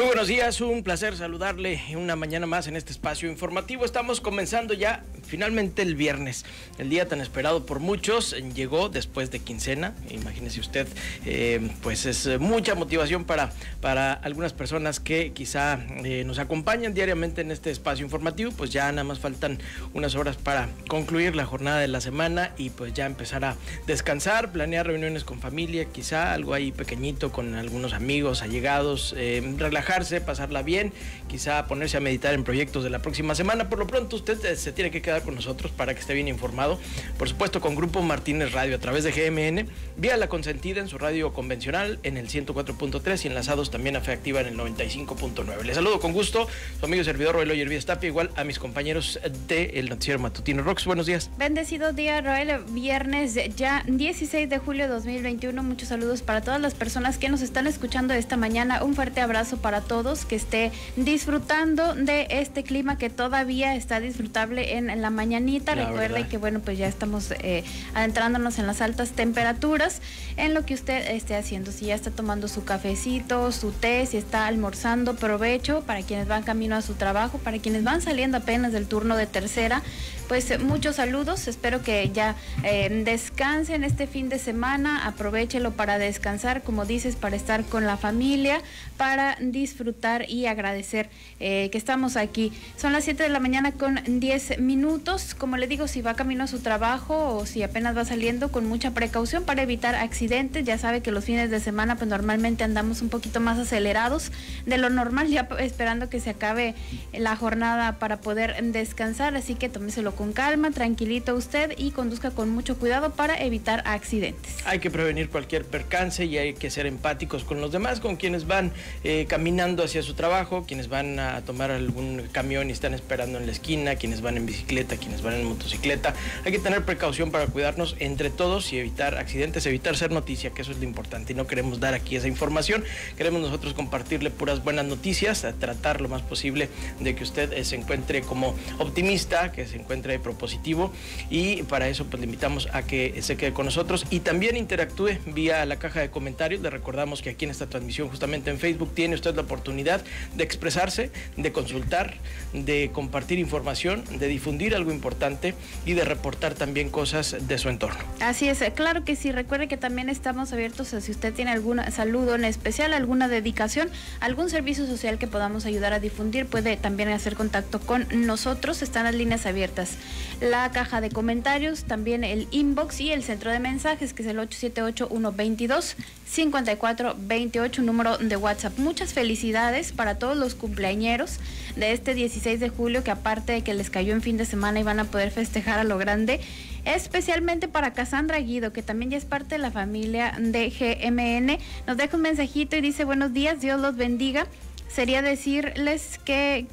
Muy buenos días, un placer saludarle una mañana más en este espacio informativo. Estamos comenzando ya finalmente el viernes, el día tan esperado por muchos, llegó después de quincena, imagínese usted, eh, pues es mucha motivación para, para algunas personas que quizá eh, nos acompañan diariamente en este espacio informativo, pues ya nada más faltan unas horas para concluir la jornada de la semana y pues ya empezar a descansar, planear reuniones con familia, quizá algo ahí pequeñito con algunos amigos, allegados, eh, relajar pasarla bien, quizá ponerse a meditar en proyectos de la próxima semana. Por lo pronto usted eh, se tiene que quedar con nosotros para que esté bien informado. Por supuesto con Grupo Martínez Radio a través de GMN, vía La Consentida en su radio convencional en el 104.3 y enlazados también a Fe Activa en el 95.9. Les saludo con gusto, su amigo y servidor Roel Oyer Tapia, igual a mis compañeros del noticiero matutino. Rox, buenos días. Bendecido día, Roel. Viernes ya 16 de julio de 2021. Muchos saludos para todas las personas que nos están escuchando esta mañana. Un fuerte abrazo para todos, que esté disfrutando de este clima que todavía está disfrutable en, la mañanita. Recuerde que bueno, pues ya estamos eh, adentrándonos en las altas temperaturas. En lo que usted esté haciendo, si ya está tomando su cafecito, su té, si está almorzando, provecho para quienes van camino a su trabajo, para quienes van saliendo apenas del turno de tercera, pues muchos saludos. Espero que ya eh, descansen este fin de semana, aprovechelo para descansar, como dices, para estar con la familia, para disfrutar disfrutar y agradecer eh, que estamos aquí. Son las 7 de la mañana con 10 minutos. Como le digo, si va camino a su trabajo o si apenas va saliendo, con mucha precaución para evitar accidentes. Ya sabe que los fines de semana pues normalmente andamos un poquito más acelerados de lo normal, ya esperando que se acabe la jornada para poder descansar. Así que tómeselo con calma, tranquilito usted y conduzca con mucho cuidado para evitar accidentes. Hay que prevenir cualquier percance y hay que ser empáticos con los demás, con quienes van eh, caminando hacia su trabajo, quienes van a tomar algún camión y están esperando en la esquina, quienes van en bicicleta, quienes van en motocicleta. Hay que tener precaución para cuidarnos entre todos y evitar accidentes, evitar ser noticia, que eso es lo importante. Y no queremos dar aquí esa información, queremos nosotros compartirle puras buenas noticias, tratar lo más posible de que usted eh, se encuentre como optimista, que se encuentre propositivo y para eso pues le invitamos a que se quede con nosotros y también interactúe vía la caja de comentarios. Le recordamos que aquí en esta transmisión justamente en Facebook tiene usted la oportunidad de expresarse, de consultar, de compartir información, de difundir algo importante y de reportar también cosas de su entorno. Así es, claro que sí. Recuerde que también estamos abiertos a si usted tiene algún saludo en especial, alguna dedicación, algún servicio social que podamos ayudar a difundir, puede también hacer contacto con nosotros. Están las líneas abiertas. La caja de comentarios, también el inbox y el centro de mensajes, que es el 878 122 5428, número de WhatsApp. Muchas felicidades para todos los cumpleañeros de este 16 de julio, que aparte de que les cayó en fin de semana y van a poder festejar a lo grande, especialmente para Cassandra Guido, que también ya es parte de la familia de GMN. Nos deja un mensajito y dice, buenos días, Dios los bendiga. Sería decirles que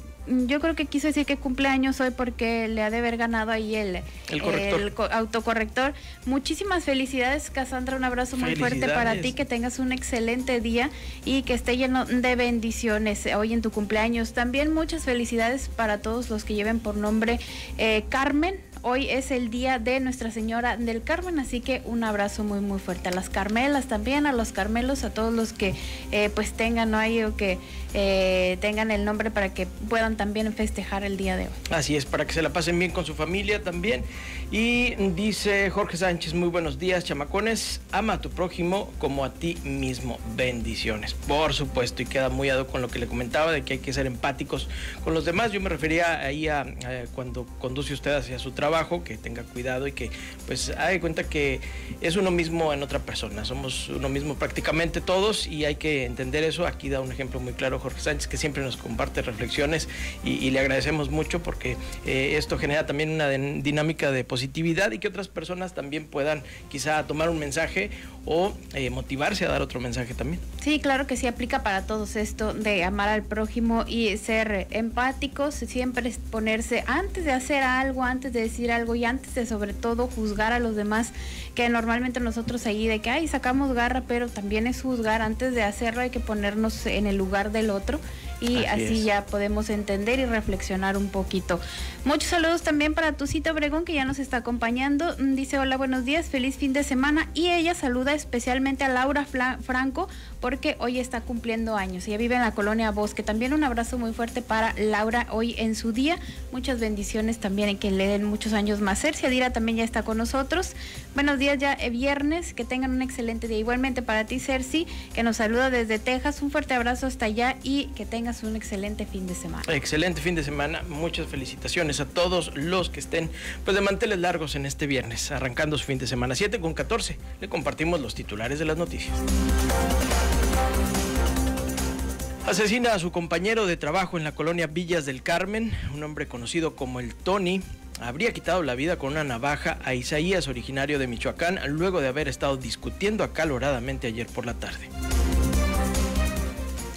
yo creo que quiso decir que cumpleaños hoy porque le ha de haber ganado ahí el, el, autocorrector. Muchísimas felicidades, Cassandra. Un abrazo muy fuerte para ti. Que tengas un excelente día y que esté lleno de bendiciones hoy en tu cumpleaños. También muchas felicidades para todos los que lleven por nombre eh, Carmen. Hoy es el día de Nuestra Señora del Carmen, así que un abrazo muy muy fuerte a las Carmelas también, a los Carmelos, a todos los que eh, pues tengan ¿no? ahí o que eh, tengan el nombre para que puedan también festejar el día de hoy. Así es, para que se la pasen bien con su familia también. Y dice Jorge Sánchez, muy buenos días, chamacones, ama a tu prójimo como a ti mismo. Bendiciones, por supuesto, y queda muy ado con lo que le comentaba de que hay que ser empáticos con los demás. Yo me refería ahí a, cuando conduce usted hacia su trabajo trabajo, que tenga cuidado y que pues haga cuenta que es uno mismo en otra persona, somos uno mismo prácticamente todos y hay que entender eso. Aquí da un ejemplo muy claro Jorge Sánchez que siempre nos comparte reflexiones y, le agradecemos mucho porque eh, esto genera también una dinámica de positividad y que otras personas también puedan quizá tomar un mensaje o eh, motivarse a dar otro mensaje también. Sí, claro que sí aplica para todos esto de amar al prójimo y ser empáticos, siempre ponerse antes de hacer algo, antes de decir algo y antes de sobre todo juzgar a los demás, que normalmente nosotros ahí de que, ay, sacamos garra, pero también es juzgar, antes de hacerlo hay que ponernos en el lugar del otro y así, ya podemos entender y reflexionar un poquito. Muchos saludos también para tu cita Obregón que ya nos está acompañando. Mm, dice hola, buenos días, feliz fin de semana y ella saluda especialmente a Laura Franco porque hoy está cumpliendo años. Ella vive en la colonia Bosque. También un abrazo muy fuerte para Laura hoy en su día. Muchas bendiciones también y que le den muchos años más. Sergio Adira también ya está con nosotros. Buenos días ya eh, viernes, que tengan un excelente día. Igualmente para ti, Cerci, que nos saluda desde Texas. Un fuerte abrazo hasta allá y que un excelente fin de semana. Excelente fin de semana. Muchas felicitaciones a todos los que estén pues de manteles largos en este viernes, arrancando su fin de semana 7 con 14. Le compartimos los titulares de las noticias. Asesina a su compañero de trabajo en la colonia Villas del Carmen, un hombre conocido como el Tony. Habría quitado la vida con una navaja a Isaías, originario de Michoacán, luego de haber estado discutiendo acaloradamente ayer por la tarde.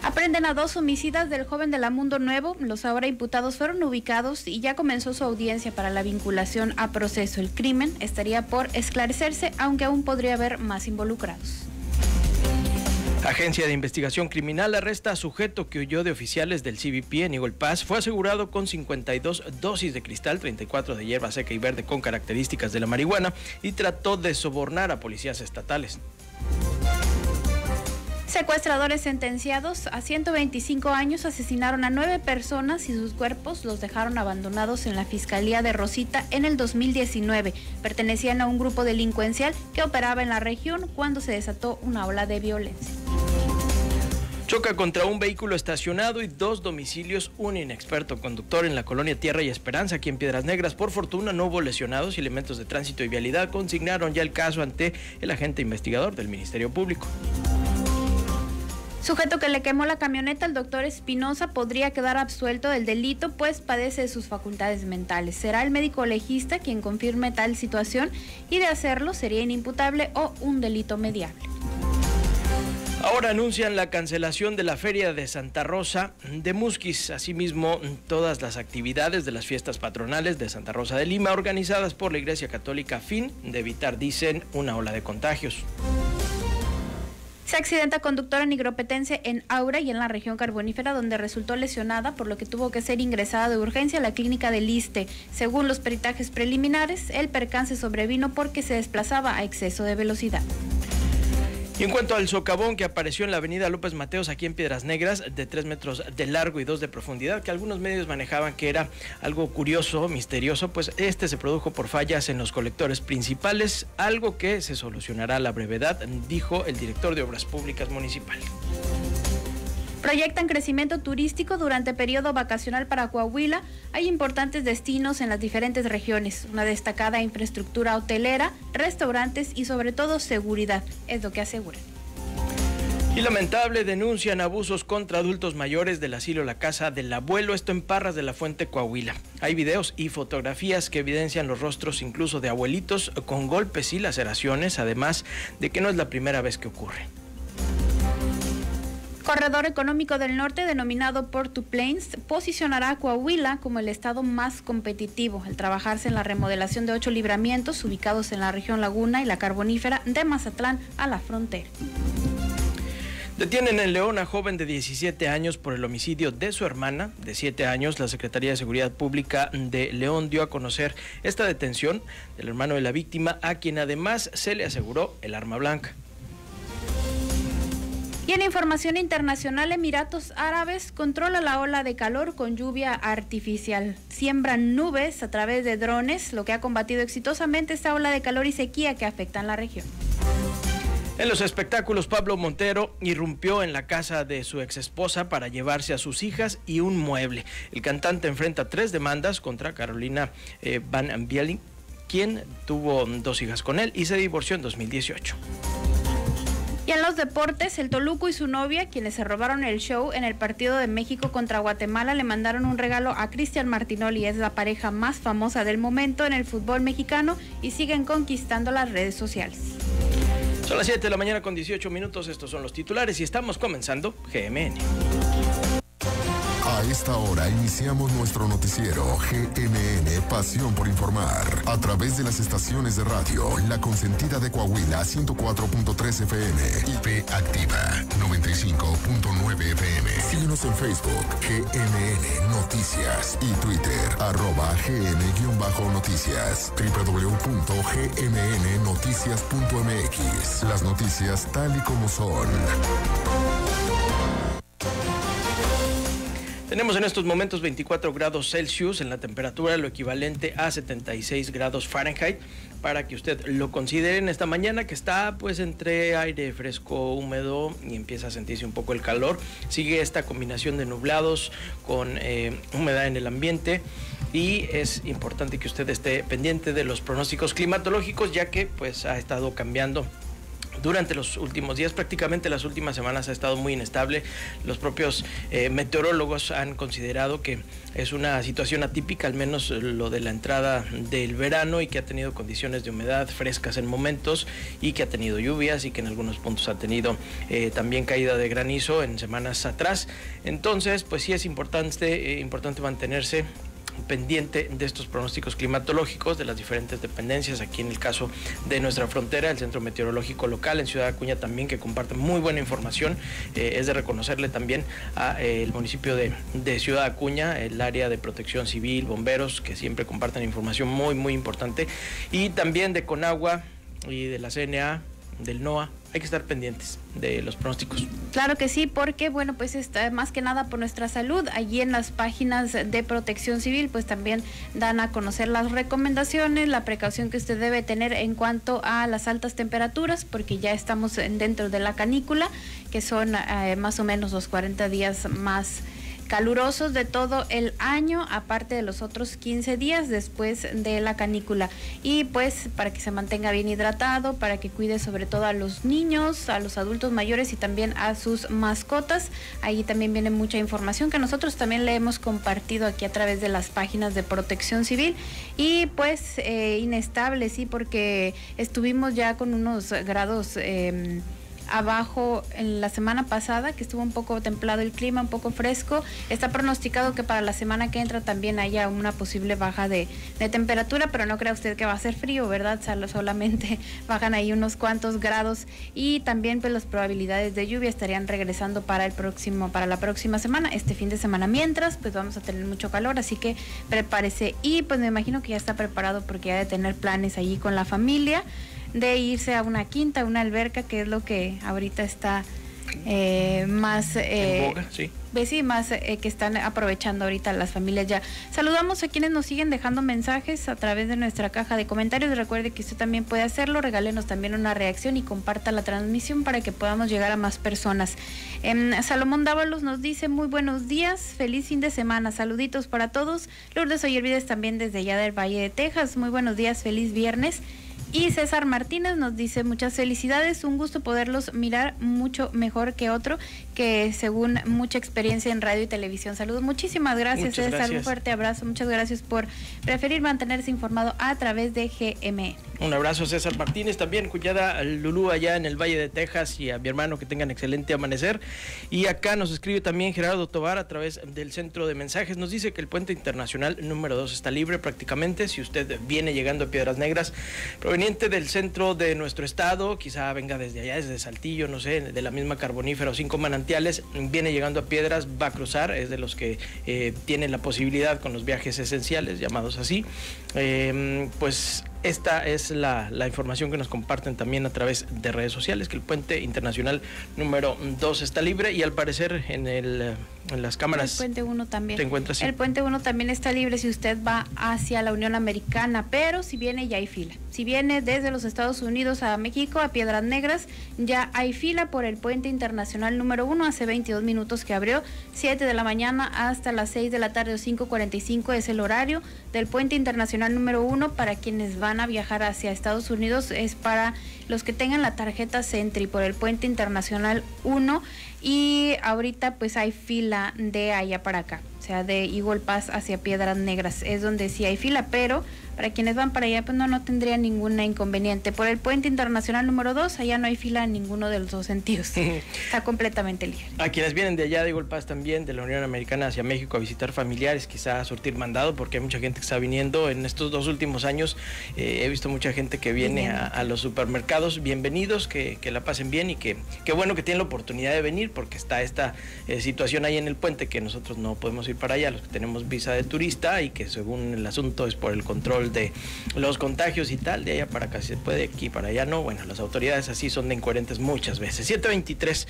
Aprenden a dos homicidas del joven de la Mundo Nuevo. Los ahora imputados fueron ubicados y ya comenzó su audiencia para la vinculación a proceso. El crimen estaría por esclarecerse, aunque aún podría haber más involucrados. Agencia de Investigación Criminal arresta a sujeto que huyó de oficiales del CBP en Eagle Pass. Fue asegurado con 52 dosis de cristal, 34 de hierba seca y verde con características de la marihuana y trató de sobornar a policías estatales. Secuestradores sentenciados a 125 años asesinaron a nueve personas y sus cuerpos los dejaron abandonados en la Fiscalía de Rosita en el 2019. Pertenecían a un grupo delincuencial que operaba en la región cuando se desató una ola de violencia. Choca contra un vehículo estacionado y dos domicilios, un inexperto conductor en la colonia Tierra y Esperanza, aquí en Piedras Negras. Por fortuna no hubo lesionados y elementos de tránsito y vialidad consignaron ya el caso ante el agente investigador del Ministerio Público. Sujeto que le quemó la camioneta, el doctor Espinosa podría quedar absuelto del delito, pues padece de sus facultades mentales. Será el médico legista quien confirme tal situación y de hacerlo sería inimputable o un delito mediable. Ahora anuncian la cancelación de la Feria de Santa Rosa de Musquis, asimismo todas las actividades de las fiestas patronales de Santa Rosa de Lima organizadas por la Iglesia Católica a fin de evitar, dicen, una ola de contagios. Se accidenta conductora nigropetense en Aura y en la región carbonífera donde resultó lesionada por lo que tuvo que ser ingresada de urgencia a la clínica del Liste. Según los peritajes preliminares, el percance sobrevino porque se desplazaba a exceso de velocidad. Y en cuanto al socavón que apareció en la avenida López Mateos aquí en Piedras Negras, de 3 metros de largo y 2 de profundidad, que algunos medios manejaban que era algo curioso, misterioso, pues este se produjo por fallas en los colectores principales, algo que se solucionará a la brevedad, dijo el director de Obras Públicas Municipal. Proyectan crecimiento turístico durante periodo vacacional para Coahuila. Hay importantes destinos en las diferentes regiones, una destacada infraestructura hotelera, restaurantes y sobre todo seguridad, es lo que aseguran. Y lamentable denuncian abusos contra adultos mayores del asilo La Casa del Abuelo, esto en Parras de la Fuente Coahuila. Hay videos y fotografías que evidencian los rostros incluso de abuelitos con golpes y laceraciones, además de que no es la primera vez que ocurre. Corredor Económico del Norte, denominado Port to Plains, posicionará a Coahuila como el estado más competitivo al trabajarse en la remodelación de ocho libramientos ubicados en la región Laguna y la Carbonífera de Mazatlán a la frontera. Detienen en León a joven de 17 años por el homicidio de su hermana de 7 años. La Secretaría de Seguridad Pública de León dio a conocer esta detención del hermano de la víctima, a quien además se le aseguró el arma blanca. Y en información internacional, Emiratos Árabes controla la ola de calor con lluvia artificial. Siembran nubes a través de drones, lo que ha combatido exitosamente esta ola de calor y sequía que afectan la región. En los espectáculos, Pablo Montero irrumpió en la casa de su exesposa para llevarse a sus hijas y un mueble. El cantante enfrenta tres demandas contra Carolina eh, Van Bieling, quien tuvo dos hijas con él y se divorció en 2018. Y en los deportes, el Toluco y su novia, quienes se robaron el show en el partido de México contra Guatemala, le mandaron un regalo a Cristian Martinoli. Es la pareja más famosa del momento en el fútbol mexicano y siguen conquistando las redes sociales. Son las 7 de la mañana con 18 minutos. Estos son los titulares y estamos comenzando GMN. A esta hora iniciamos nuestro noticiero GMN Pasión por Informar a través de las estaciones de radio La Consentida de Coahuila 104.3 FM, IP Activa 95.9 FM. Síguenos en Facebook, GMN Noticias y Twitter, arroba GM-Noticias, www.gmnnoticias.mx. Las noticias tal y como son. Tenemos en estos momentos 24 grados Celsius en la temperatura, lo equivalente a 76 grados Fahrenheit, para que usted lo considere en esta mañana que está pues entre aire fresco, húmedo y empieza a sentirse un poco el calor. Sigue esta combinación de nublados con eh, humedad en el ambiente y es importante que usted esté pendiente de los pronósticos climatológicos ya que pues ha estado cambiando durante los últimos días, prácticamente las últimas semanas ha estado muy inestable. Los propios eh, meteorólogos han considerado que es una situación atípica, al menos lo de la entrada del verano y que ha tenido condiciones de humedad frescas en momentos y que ha tenido lluvias y que en algunos puntos ha tenido eh, también caída de granizo en semanas atrás. Entonces, pues sí es importante, eh, importante mantenerse pendiente de estos pronósticos climatológicos de las diferentes dependencias, aquí en el caso de nuestra frontera, el Centro Meteorológico Local en Ciudad Acuña también, que comparte muy buena información. Eh, es de reconocerle también al eh, municipio de, de, Ciudad Acuña, el área de protección civil, bomberos, que siempre comparten información muy, muy importante, y también de Conagua y de la CNA, del NOA, hay que estar pendientes de los pronósticos. Claro que sí, porque bueno, pues está más que nada por nuestra salud. Allí en las páginas de Protección Civil, pues también dan a conocer las recomendaciones, la precaución que usted debe tener en cuanto a las altas temperaturas, porque ya estamos dentro de la canícula, que son eh, más o menos los 40 días más calurosos de todo el año, aparte de los otros 15 días después de la canícula. Y pues para que se mantenga bien hidratado, para que cuide sobre todo a los niños, a los adultos mayores y también a sus mascotas. Ahí también viene mucha información que nosotros también le hemos compartido aquí a través de las páginas de protección civil. Y pues eh, inestable, sí, porque estuvimos ya con unos grados... Eh, abajo en la semana pasada, que estuvo un poco templado el clima, un poco fresco. Está pronosticado que para la semana que entra también haya una posible baja de, temperatura, pero no crea usted que va a ser frío, ¿verdad? Solamente bajan ahí unos cuantos grados y también pues las probabilidades de lluvia estarían regresando para el próximo, para la próxima semana, este fin de semana. Mientras, pues vamos a tener mucho calor, así que prepárese. Y pues me imagino que ya está preparado porque ha de tener planes allí con la familia de irse a una quinta, una alberca, que es lo que ahorita está eh, más... Eh, sí. Pues sí, más eh, que están aprovechando ahorita las familias ya. Saludamos a quienes nos siguen dejando mensajes a través de nuestra caja de comentarios. Recuerde que usted también puede hacerlo. Regálenos también una reacción y comparta la transmisión para que podamos llegar a más personas. Em, Salomón Dávalos nos dice muy buenos días, feliz fin de semana, saluditos para todos. Lourdes Oyervides también desde allá del Valle de Texas. Muy buenos días, feliz viernes. Y César Martínez nos dice muchas felicidades, un gusto poderlos mirar mucho mejor que otro, que según mucha experiencia en radio y televisión. Saludos, muchísimas gracias César, un fuerte abrazo, muchas gracias por preferir mantenerse informado a través de GME. Un abrazo César Martínez, también cuñada Lulú allá en el Valle de Texas y a mi hermano que tengan excelente amanecer. Y acá nos escribe también Gerardo Tobar a través del centro de mensajes, nos dice que el puente internacional número 2 está libre prácticamente, si usted viene llegando a Piedras Negras, del centro de nuestro estado, quizá venga desde allá, desde Saltillo, no sé, de la misma carbonífera o cinco manantiales, viene llegando a Piedras, va a cruzar, es de los que eh, tienen la posibilidad con los viajes esenciales, llamados así. Eh, pues esta es la, información que nos comparten también a través de redes sociales, que el puente internacional número 2 está libre y al parecer en, el, en las cámaras... El puente 1 también. El puente 1 también está libre si usted va hacia la Unión Americana, pero si viene ya hay fila. Si viene desde los Estados Unidos a México, a Piedras Negras, ya hay fila por el puente internacional número 1, hace 22 minutos que abrió, 7 de la mañana hasta las 6 de la tarde o 5.45 es el horario del puente internacional número 1 para quienes van a viajar hacia Estados Unidos es para los que tengan la tarjeta Sentry por el puente internacional 1 y ahorita pues hay fila de allá para acá. O sea, de Igual Paz hacia Piedras Negras. Es donde sí hay fila, pero para quienes van para allá, pues no, no tendría ninguna inconveniente. Por el puente internacional número 2, allá no hay fila en ninguno de los dos sentidos. Está completamente libre. A quienes vienen de allá de Igual Paz también, de la Unión Americana hacia México a visitar familiares, quizá a surtir mandado, porque hay mucha gente que está viniendo. En estos dos últimos años eh, he visto mucha gente que viene a, los supermercados. Bienvenidos, que, que, la pasen bien y que qué bueno que tienen la oportunidad de venir, porque está esta eh, situación ahí en el puente que nosotros no podemos ir para allá, los que tenemos visa de turista y que según el asunto es por el control de los contagios y tal, de allá para acá se puede, aquí para allá no. Bueno, las autoridades así son de incoherentes muchas veces. 723.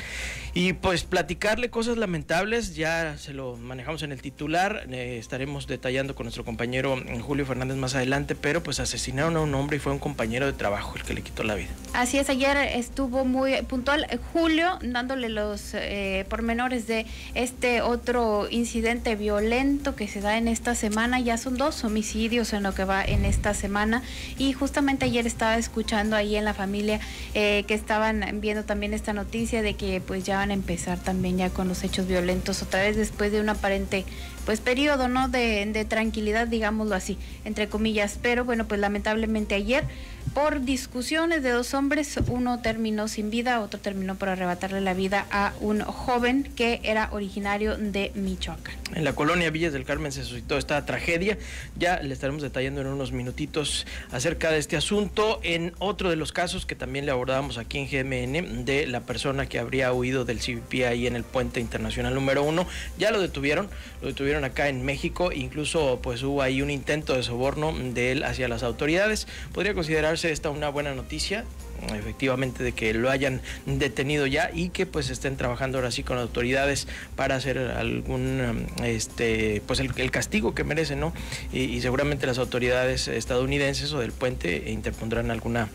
Y pues platicarle cosas lamentables, ya se lo manejamos en el titular, eh, estaremos detallando con nuestro compañero mm, Julio Fernández más adelante, pero pues asesinaron a un hombre y fue un compañero de trabajo el que le quitó la vida. Así es, ayer estuvo muy puntual Julio dándole los eh, pormenores de este otro incidente violento que se da en esta semana, ya son dos homicidios en lo que va en esta semana. Y justamente ayer estaba escuchando ahí en la familia que estaban viendo también esta noticia de que pues ya van a empezar también ya con los hechos violentos otra vez después de un aparente pues periodo no de, tranquilidad digámoslo así entre comillas pero bueno pues lamentablemente ayer por discusiones de dos hombres, uno terminó sin vida, otro terminó por arrebatarle la vida a un joven que era originario de Michoacán. En la colonia Villas del Carmen se suscitó esta tragedia. Ya le estaremos detallando en unos minutitos acerca de este asunto. En otro de los casos que también le abordábamos aquí en GMN, de la persona que habría huido del CBP ahí en el puente internacional número uno, ya lo detuvieron, lo detuvieron acá en México, incluso pues hubo ahí un intento de soborno de él hacia las autoridades. Podría considerar esta una buena noticia, efectivamente de que lo hayan detenido ya y que pues estén trabajando ahora sí con autoridades para hacer algún este pues el, castigo que merecen no y, seguramente las autoridades estadounidenses o del puente interpondrán alguna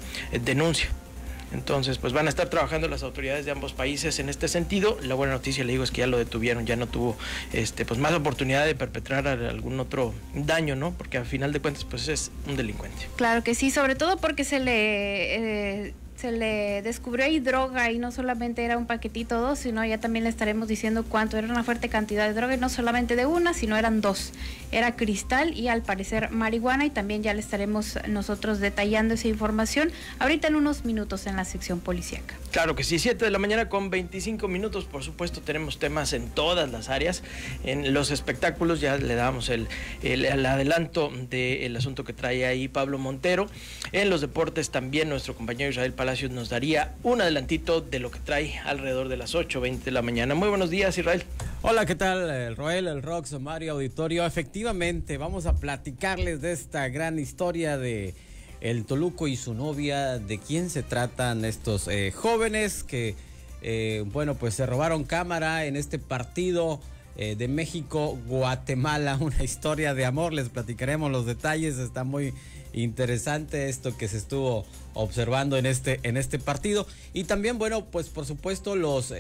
denuncia entonces, pues van a estar trabajando las autoridades de ambos países en este sentido. La buena noticia, le digo, es que ya lo detuvieron, ya no tuvo este, pues más oportunidad de perpetrar algún otro daño, ¿no? Porque al final de cuentas, pues es un delincuente. Claro que sí, sobre todo porque se le... Eh, se le descubrió ahí droga y no solamente era un paquetito dos, sino ya también le estaremos diciendo cuánto era una fuerte cantidad de droga y no solamente de una, sino eran dos. Era cristal y al parecer marihuana y también ya le estaremos nosotros detallando esa información ahorita en unos minutos en la sección policíaca. Claro que sí, 7 de la mañana con 25 minutos, por supuesto tenemos temas en todas las áreas. En los espectáculos ya le damos el, el adelanto del asunto que trae ahí Pablo Montero. En los deportes también nuestro compañero Israel Nos daría un adelantito de lo que trae alrededor de las 8.20 de la mañana. Muy buenos días, Israel. Hola, ¿qué tal? El Roel, el Rox, Mario Auditorio. Efectivamente, vamos a platicarles de esta gran historia de el Toluco y su novia, de quién se tratan estos eh, jóvenes que, eh, bueno, pues se robaron cámara en este partido eh, de México-Guatemala, una historia de amor, les platicaremos los detalles, está muy interesante esto que se estuvo observando en este, en este partido. Y también, bueno, pues por supuesto los,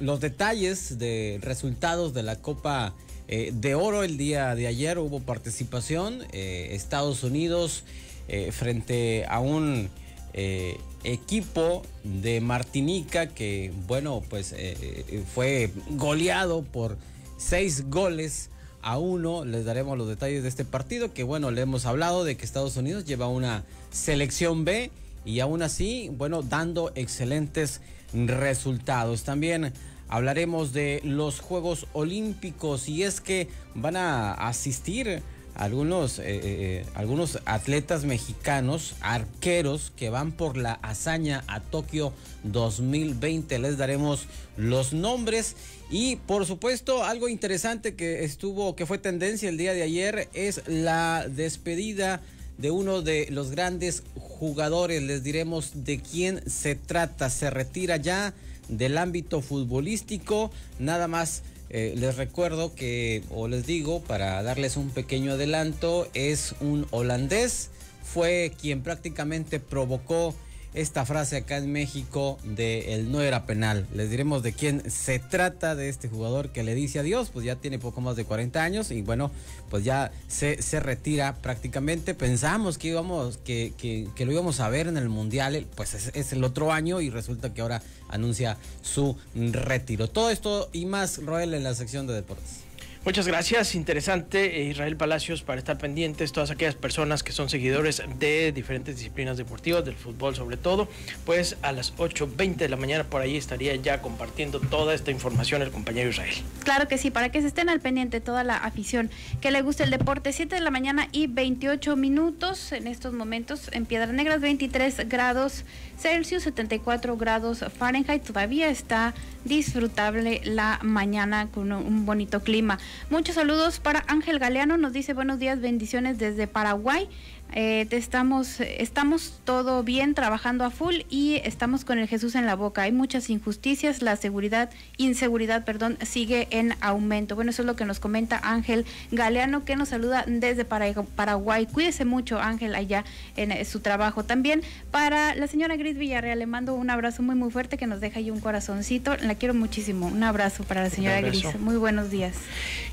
los detalles de resultados de la Copa de Oro el día de ayer, hubo participación, Estados Unidos eh, frente a un eh, equipo de Martinica que, bueno, pues eh, fue goleado por seis goles a uno. Les daremos los detalles de este partido, que bueno, le hemos hablado de que Estados Unidos lleva una selección B y aún así, bueno, dando excelentes resultados. También hablaremos de los Juegos Olímpicos y es que van a asistir algunos, eh, eh, eh, algunos atletas mexicanos, arqueros, que van por la hazaña a Tokio 2020. Les daremos los nombres. Y por supuesto, algo interesante que estuvo, que fue tendencia el día de ayer, es la despedida de uno de los grandes jugadores. Les diremos de quién se trata. Se retira ya del ámbito futbolístico. Nada más eh, les recuerdo que, o les digo, para darles un pequeño adelanto, es un holandés, fue quien prácticamente provocó esta frase acá en México de el no era penal. Les diremos de quién se trata de este jugador que le dice adiós, pues ya tiene poco más de 40 años y bueno, pues ya se, se retira prácticamente. Pensamos que íbamos, que, que, lo íbamos a ver en el Mundial, pues es, es, el otro año y resulta que ahora anuncia su retiro. Todo esto y más, Roel, en la sección de deportes. Muchas gracias, interesante eh, Israel Palacios para estar pendientes, todas aquellas personas que son seguidores de diferentes disciplinas deportivas, del fútbol sobre todo, pues a las 8.20 de la mañana por ahí estaría ya compartiendo toda esta información el compañero Israel. Claro que sí, para que se estén al pendiente toda la afición que le guste el deporte, 7 de la mañana y 28 minutos en estos momentos. En Piedras Negras, 23 grados Celsius, 74 grados Fahrenheit, todavía está disfrutable la mañana con un bonito clima. Muchos saludos para Ángel Galeano, nos dice buenos días, bendiciones desde Paraguay. Eh, estamos, estamos todo bien trabajando a full y estamos con el Jesús en la boca. Hay muchas injusticias, la seguridad, inseguridad, perdón, sigue en aumento. Bueno, eso es lo que nos comenta Ángel Galeano, que nos saluda desde Paraguay. Cuídese mucho, Ángel, allá en eh, su trabajo. También para la señora Gris Villarreal, le mando un abrazo muy, muy fuerte que nos deja ahí un corazoncito. La quiero muchísimo. Un abrazo para la señora Gris. Muy buenos días.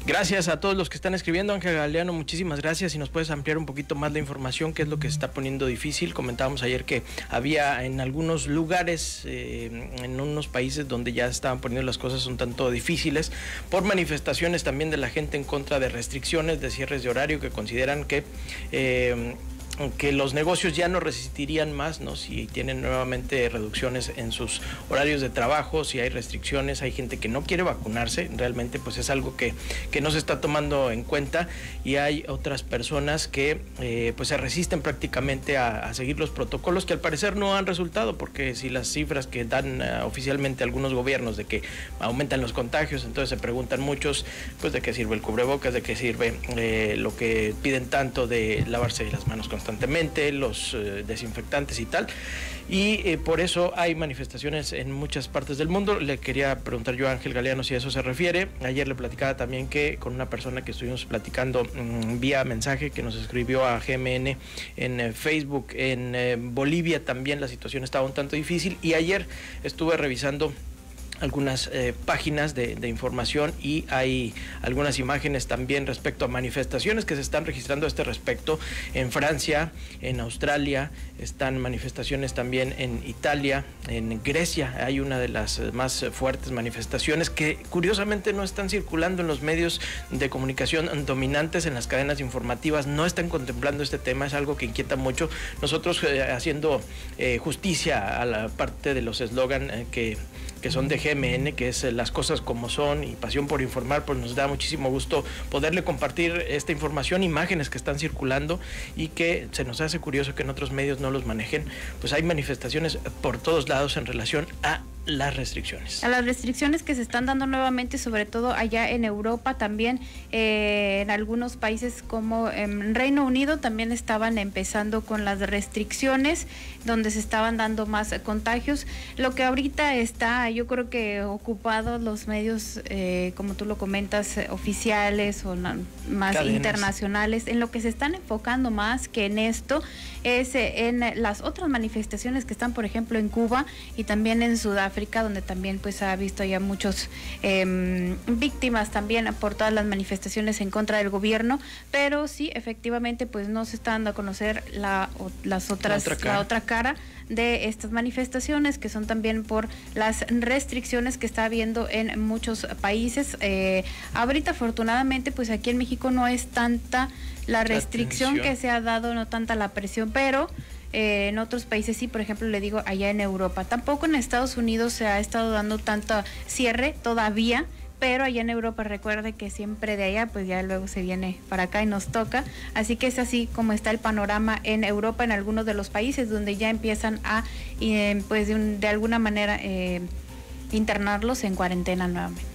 Gracias a todos los que están escribiendo. Ángel Galeano, muchísimas gracias. Si nos puedes ampliar un poquito más la información que es lo que se está poniendo difícil. Comentábamos ayer que había en algunos lugares, eh, en unos países donde ya estaban poniendo las cosas un tanto difíciles, por manifestaciones también de la gente en contra de restricciones, de cierres de horario, que consideran que... Eh, que los negocios ya no resistirían más, ¿no? Si tienen nuevamente reducciones en sus horarios de trabajo, si hay restricciones, hay gente que no quiere vacunarse, realmente pues es algo que, que no se está tomando en cuenta y hay otras personas que eh, pues se resisten prácticamente a, seguir los protocolos que al parecer no han resultado, porque si las cifras que dan eh, oficialmente algunos gobiernos de que aumentan los contagios, entonces se preguntan muchos, pues de qué sirve el cubrebocas, de qué sirve eh, lo que piden tanto de lavarse las manos con constantemente, los eh, desinfectantes y tal. Y eh, por eso hay manifestaciones en muchas partes del mundo. Le quería preguntar yo a Ángel Galeano si a eso se refiere. Ayer le platicaba también que con una persona que estuvimos platicando mm, vía mensaje que nos escribió a GMN en eh, Facebook, en Bolivia también la situación estaba un tanto difícil. Y ayer estuve revisando algunas eh, páginas de, información y hay algunas imágenes también respecto a manifestaciones que se están registrando a este respecto en Francia, en Australia, están manifestaciones también en Italia, en Grecia hay una de las más fuertes manifestaciones que curiosamente no están circulando en los medios de comunicación dominantes, en las cadenas informativas, no están contemplando este tema, es algo que inquieta mucho. Nosotros eh, haciendo eh, justicia a la parte de los eslogan que que son de GMN, que es eh, Las cosas como son y Pasión por informar, pues nos da muchísimo gusto poderle compartir esta información, imágenes que están circulando y que se nos hace curioso que en otros medios no los manejen. Pues hay manifestaciones por todos lados en relación a las restricciones. A las restricciones que se están dando nuevamente, sobre todo allá en Europa, también eh, en algunos países como en Reino Unido también estaban empezando con las restricciones, donde se estaban dando más contagios. Lo que ahorita está, yo creo que ocupados los medios, eh, como tú lo comentas, oficiales o más internacionales, en lo que se están enfocando más que en esto es eh, en las otras manifestaciones que están, por ejemplo, en Cuba y también en Sudáfrica, donde también pues ha visto ya muchos em, víctimas también por todas las manifestaciones en contra del gobierno, pero sí, efectivamente, pues no se está dando a conocer la, las otras, la otra cara de estas manifestaciones, que son también por las restricciones que está habiendo en muchos países. Eh, ahorita, afortunadamente, pues aquí en México no es tanta la restricción que se ha dado, no tanta la presión, pero eh, en otros países sí, por ejemplo, le digo allá en Europa. Tampoco en Estados Unidos se ha estado dando tanto cierre todavía pero allá en Europa recuerde que siempre de allá pues ya luego se viene para acá y nos toca, así que es así como está el panorama en Europa, en algunos de los países donde ya empiezan a eh, pues de, alguna manera eh, internarlos en cuarentena nuevamente.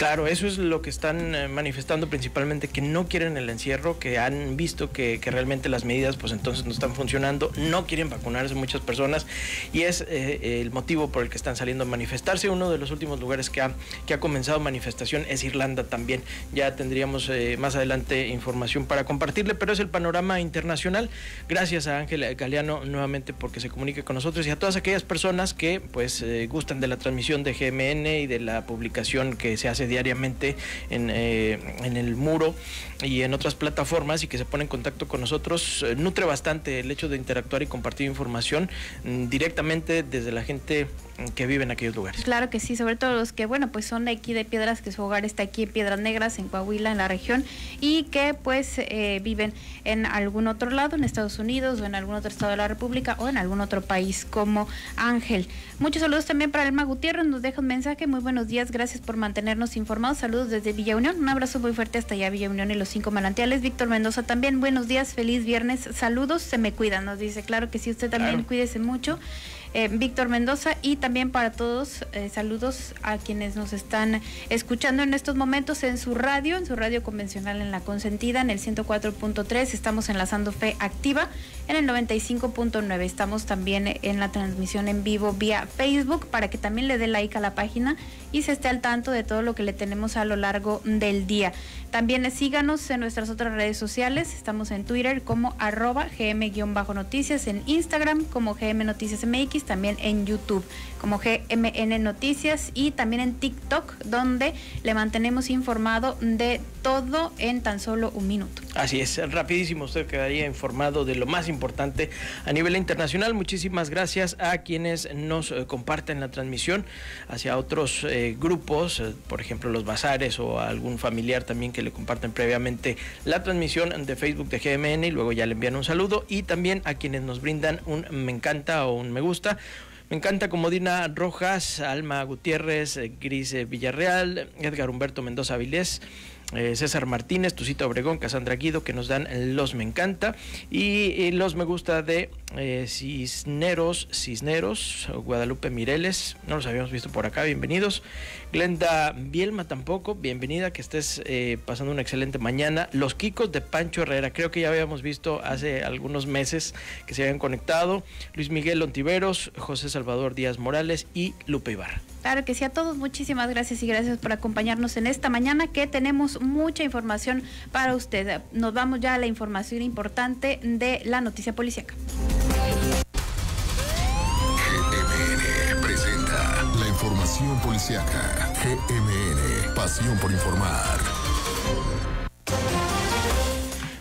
Claro, eso es lo que están eh, manifestando principalmente, que no quieren el encierro, que han visto que, realmente las medidas pues entonces no están funcionando, no quieren vacunarse muchas personas y es eh, el motivo por el que están saliendo a manifestarse. Uno de los últimos lugares que ha, que ha comenzado manifestación es Irlanda también. Ya tendríamos eh, más adelante información para compartirle, pero es el panorama internacional. Gracias a Ángel Galeano nuevamente porque se comunique con nosotros y a todas aquellas personas que pues gustan de la transmisión de GMN y de la publicación que se hace diariamente en, en el muro y en otras plataformas y que se pone en contacto con nosotros, nutre bastante el hecho de interactuar y compartir información mm, directamente desde la gente que vive en aquellos lugares. Claro que sí, sobre todo los que, bueno, pues son de aquí de Piedras, que su hogar está aquí en Piedras Negras, en Coahuila, en la región, y que pues eh, viven en algún otro lado, en Estados Unidos o en algún otro estado de la República o en algún otro país como Ángel. Muchos saludos también para Elma Gutiérrez, nos deja un mensaje, muy buenos días, gracias por mantenernos informados, saludos desde Villa Unión, un abrazo muy fuerte hasta allá Villa Unión y los cinco manantiales, Víctor Mendoza también, buenos días, feliz viernes, saludos, se me cuidan, nos dice, claro que sí, usted también cuídese mucho. Eh, Víctor Mendoza. Y también para todos eh, saludos a quienes nos están escuchando en estos momentos en su radio, en su radio convencional en la consentida, en el 104.3, estamos enlazando fe activa, en el 95.9 estamos también en la transmisión en vivo vía Facebook para que también le dé like a la página y se esté al tanto de todo lo que le tenemos a lo largo del día. También síganos en nuestras otras redes sociales. Estamos en Twitter como arroba gm-noticias, en Instagram como gm noticias mx, también en YouTube como GMN Noticias y también en TikTok donde le mantenemos informado de todo en tan solo un minuto. Así es, rapidísimo usted quedaría informado de lo más importante a nivel internacional. Muchísimas gracias a quienes nos eh, comparten la transmisión hacia otros eh, grupos, eh, por ejemplo los bazares o algún familiar también que le comparten previamente la transmisión de Facebook de GMN y luego ya le envían un saludo y también a quienes nos brindan un me encanta o un me gusta. Me encanta como Dina Rojas, Alma Gutiérrez, Gris Villarreal, Edgar Humberto Mendoza Vilés. Eh, César Martínez, Tucita Obregón, Casandra Guido, que nos dan los me encanta y, los me gusta de eh, Cisneros, Cisneros, Guadalupe Mireles, no los habíamos visto por acá, bienvenidos. Glenda Bielma tampoco, bienvenida, que estés eh, pasando una excelente mañana. Los Kikos de Pancho Herrera, creo que ya habíamos visto hace algunos meses que se habían conectado. Luis Miguel Ontiveros, José Salvador Díaz Morales y Lupe Ibarra. Claro que sí, a todos muchísimas gracias y gracias por acompañarnos en esta mañana que tenemos mucha información para usted. Nos vamos ya a la información importante de la noticia policíaca. Información policíaca. GMN, pasión por informar.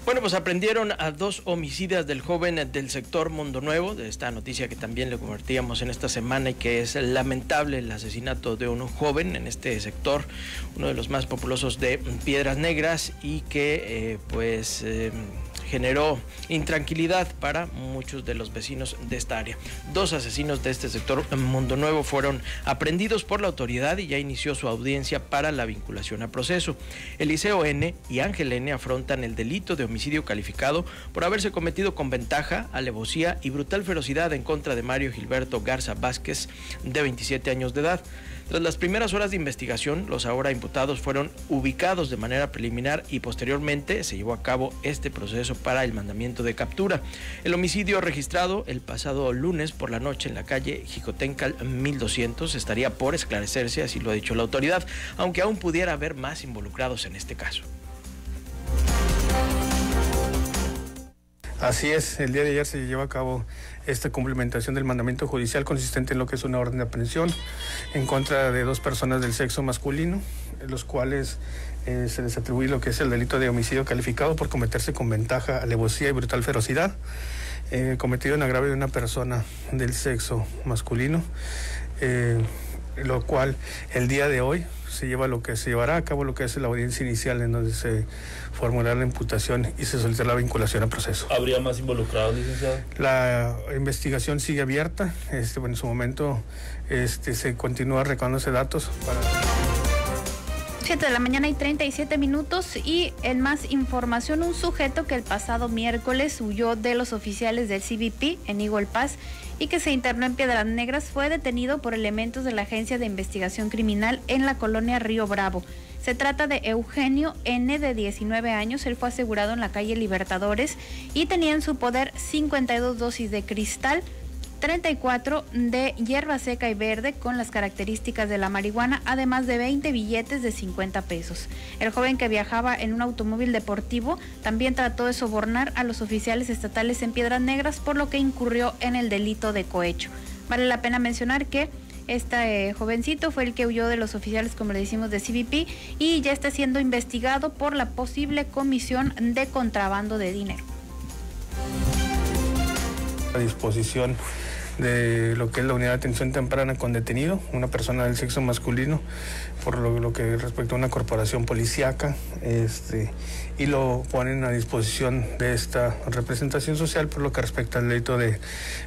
Bueno, pues aprendieron a dos homicidas del joven del sector Mundo Nuevo, de esta noticia que también le convertíamos en esta semana y que es lamentable el asesinato de un joven en este sector, uno de los más populosos de Piedras Negras y que eh, pues... Eh, generó intranquilidad para muchos de los vecinos de esta área. Dos asesinos de este sector Mundo Nuevo fueron aprendidos por la autoridad y ya inició su audiencia para la vinculación a proceso. Eliseo N. y Ángel N. afrontan el delito de homicidio calificado por haberse cometido con ventaja, alevosía y brutal ferocidad en contra de Mario Gilberto Garza Vázquez, de 27 años de edad. Tras las primeras horas de investigación, los ahora imputados fueron ubicados de manera preliminar y posteriormente se llevó a cabo este proceso para el mandamiento de captura. El homicidio registrado el pasado lunes por la noche en la calle Jicotencal 1200 estaría por esclarecerse, así lo ha dicho la autoridad, aunque aún pudiera haber más involucrados en este caso. Así es, el día de ayer se llevó a cabo esta complementación del mandamiento judicial consistente en lo que es una orden de aprehensión en contra de dos personas del sexo masculino, los cuales eh, se les atribuye lo que es el delito de homicidio calificado por cometerse con ventaja, alevosía y brutal ferocidad, eh, cometido en agravio de una persona del sexo masculino, eh, lo cual el día de hoy se lleva lo que se llevará a cabo lo que es la audiencia inicial en donde se formulará la imputación y se solicitará la vinculación al proceso. ¿Habría más involucrados, licenciado? La investigación sigue abierta. Este, en su momento este, se continúa recabándose datos para... 7 de la mañana y 37 minutos y en más información un sujeto que el pasado miércoles huyó de los oficiales del CBP en Igual Paz y que se internó en Piedras Negras fue detenido por elementos de la Agencia de Investigación Criminal en la colonia Río Bravo. Se trata de Eugenio N de 19 años, él fue asegurado en la calle Libertadores y tenía en su poder 52 dosis de cristal, 34 de hierba seca y verde con las características de la marihuana, además de 20 billetes de 50 pesos. El joven que viajaba en un automóvil deportivo también trató de sobornar a los oficiales estatales en Piedras Negras, por lo que incurrió en el delito de cohecho. Vale la pena mencionar que Este jovencito fue el que huyó de los oficiales, como le decimos, de CBP y ya está siendo investigado por la posible comisión de contrabando de dinero. A disposición de lo que es la unidad de atención temprana con detenido, una persona del sexo masculino, por lo, que respecta a una corporación policíaca, este, y lo ponen a disposición de esta representación social por lo que respecta al delito de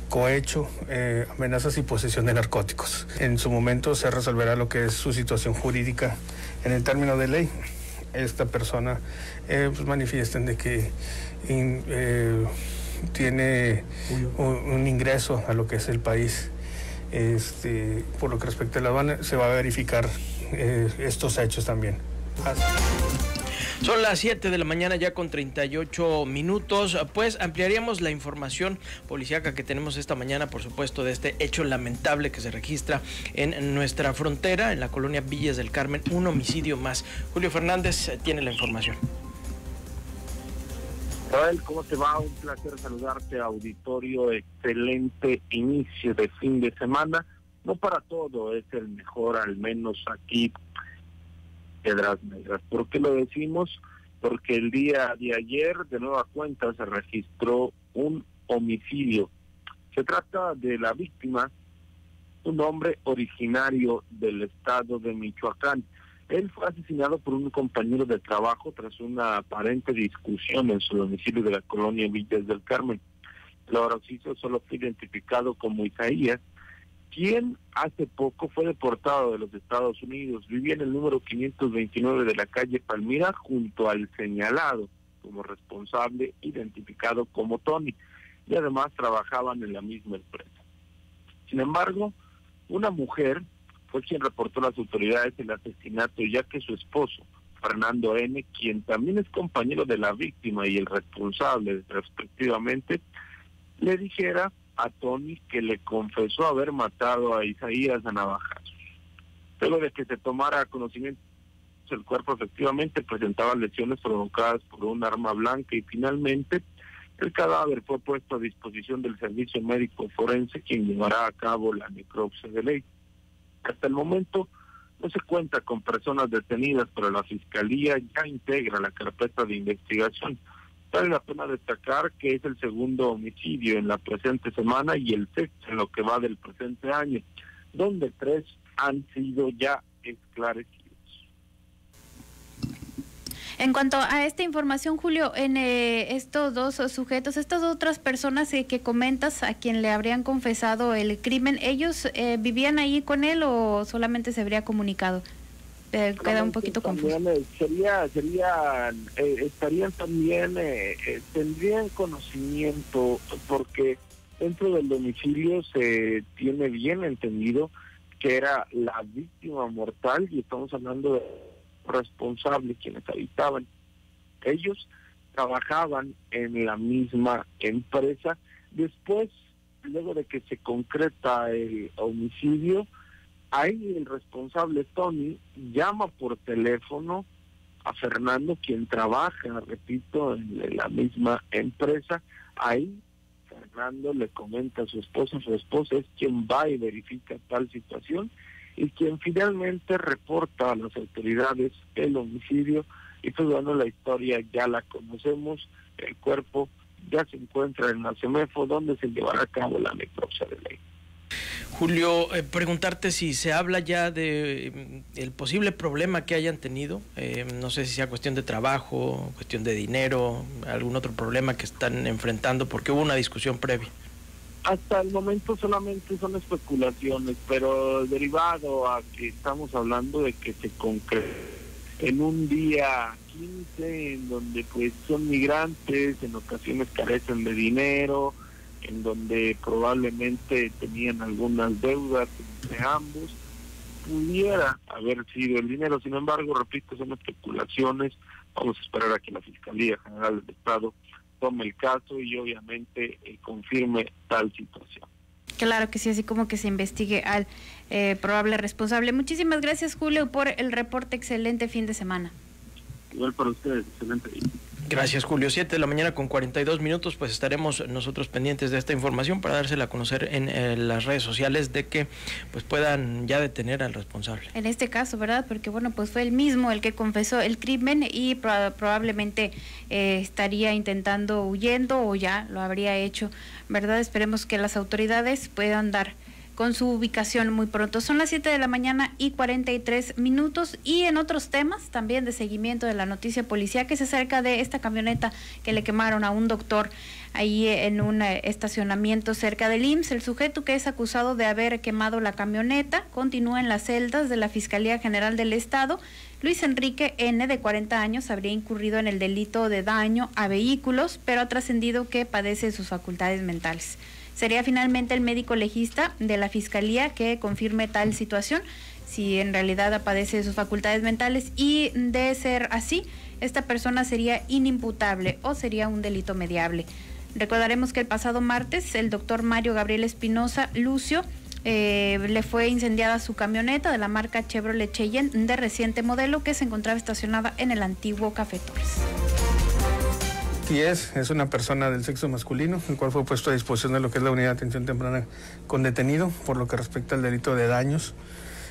cohecho, eh, amenazas y posesión de narcóticos. En su momento se resolverá lo que es su situación jurídica en el término de ley. Esta persona eh, pues manifiesten de que eh, tiene un, ingreso a lo que es el país. Este, por lo que respecta a la aduana, se va a verificar eh, estos hechos también. Son las 7 de la mañana ya con 38 minutos. Pues ampliaríamos la información policíaca que tenemos esta mañana, por supuesto, de este hecho lamentable que se registra en nuestra frontera, en la colonia Villas del Carmen, un homicidio más. Julio Fernández tiene la información. Rafael, ¿cómo te va? Un placer saludarte, auditorio. Excelente inicio de fin de semana. No para todo es el mejor, al menos aquí, Piedras Negras. ¿Por qué lo decimos? Porque el día de ayer, de nueva cuenta, se registró un homicidio. Se trata de la víctima, un hombre originario del estado de Michoacán. Él fue asesinado por un compañero de trabajo tras una aparente discusión en su domicilio de la colonia Villas del Carmen. El occiso solo fue identificado como Isaías, quien hace poco fue deportado de los Estados Unidos. Vivía en el número 529 de la calle Palmira junto al señalado como responsable, identificado como Tony, y además trabajaban en la misma empresa. Sin embargo, una mujer fue quien reportó a las autoridades el asesinato, ya que su esposo, Fernando N., quien también es compañero de la víctima y el responsable respectivamente, le dijera a Tony que le confesó haber matado a Isaías a navajazos. Luego de que se tomara conocimiento el cuerpo efectivamente presentaba lesiones provocadas por un arma blanca y finalmente el cadáver fue puesto a disposición del servicio médico forense quien llevará a cabo la necropsia de ley. Hasta el momento no se cuenta con personas detenidas, pero la Fiscalía ya integra la carpeta de investigación. Vale la pena destacar que es el segundo homicidio en la presente semana y el sexto en lo que va del presente año, donde tres han sido ya esclarecidos. En cuanto a esta información, Julio, en eh, estos dos sujetos, estas otras personas eh, que comentas a quien le habrían confesado el crimen, ¿ellos eh, vivían ahí con él o solamente se habría comunicado? queda un poquito confuso. Sería, sería, estarían también, tendrían conocimiento, porque dentro del domicilio se tiene bien entendido que era la víctima mortal y estamos hablando de responsables quienes habitaban. Ellos trabajaban en la misma empresa. Después, luego de que se concreta el homicidio, ahí el responsable Tony llama por teléfono a Fernando, quien trabaja, repito, en la misma empresa. Ahí Fernando le comenta a su esposa, su esposa es quien va y verifica tal situación y quien finalmente reporta a las autoridades el homicidio y pues bueno, la historia ya la conocemos, el cuerpo ya se encuentra en la CEMEFO donde se llevará a cabo la necropsia de ley. Julio, eh, preguntarte si se habla ya de mm, el posible problema que hayan tenido, eh, no sé si sea cuestión de trabajo, cuestión de dinero, algún otro problema que están enfrentando, porque hubo una discusión previa. Hasta el momento solamente son especulaciones, pero derivado a que estamos hablando de que se concreta en un día 15 en donde pues son migrantes, en ocasiones carecen de dinero, en donde probablemente tenían algunas deudas entre ambos, pudiera haber sido el dinero. Sin embargo, repito, son especulaciones. Vamos a esperar a que la Fiscalía General del Estado tome el caso y obviamente eh, confirme tal situación. Claro que sí, así como que se investigue al eh, probable responsable. Muchísimas gracias, Julio, por el reporte. Excelente fin de semana. Igual para ustedes, excelente. Gracias, Julio. Siete de la mañana con 42 minutos, pues estaremos nosotros pendientes de esta información para dársela a conocer en eh, las redes sociales de que pues puedan ya detener al responsable. En este caso, ¿verdad? Porque bueno, pues fue el mismo el que confesó el crimen y proba- probablemente eh, estaría intentando huyendo o ya lo habría hecho, ¿verdad? Esperemos que las autoridades puedan dar con su ubicación muy pronto. Son las 7 de la mañana y 43 minutos y en otros temas también de seguimiento de la noticia policía que se acerca de esta camioneta que le quemaron a un doctor ahí en un eh, estacionamiento cerca del IMSS. El sujeto que es acusado de haber quemado la camioneta continúa en las celdas de la Fiscalía General del Estado. Luis Enrique N., de 40 años, habría incurrido en el delito de daño a vehículos, pero ha trascendido que padece de sus facultades mentales. Sería finalmente el médico legista de la Fiscalía que confirme tal situación, si en realidad padece de sus facultades mentales y de ser así, esta persona sería inimputable o sería un delito mediable. Recordaremos que el pasado martes el doctor Mario Gabriel Espinosa Lucio eh, le fue incendiada su camioneta de la marca Chevrolet Cheyenne de reciente modelo que se encontraba estacionada en el antiguo Café Torres. Así es, es una persona del sexo masculino, el cual fue puesto a disposición de lo que es la unidad de atención temprana con detenido por lo que respecta al delito de daños.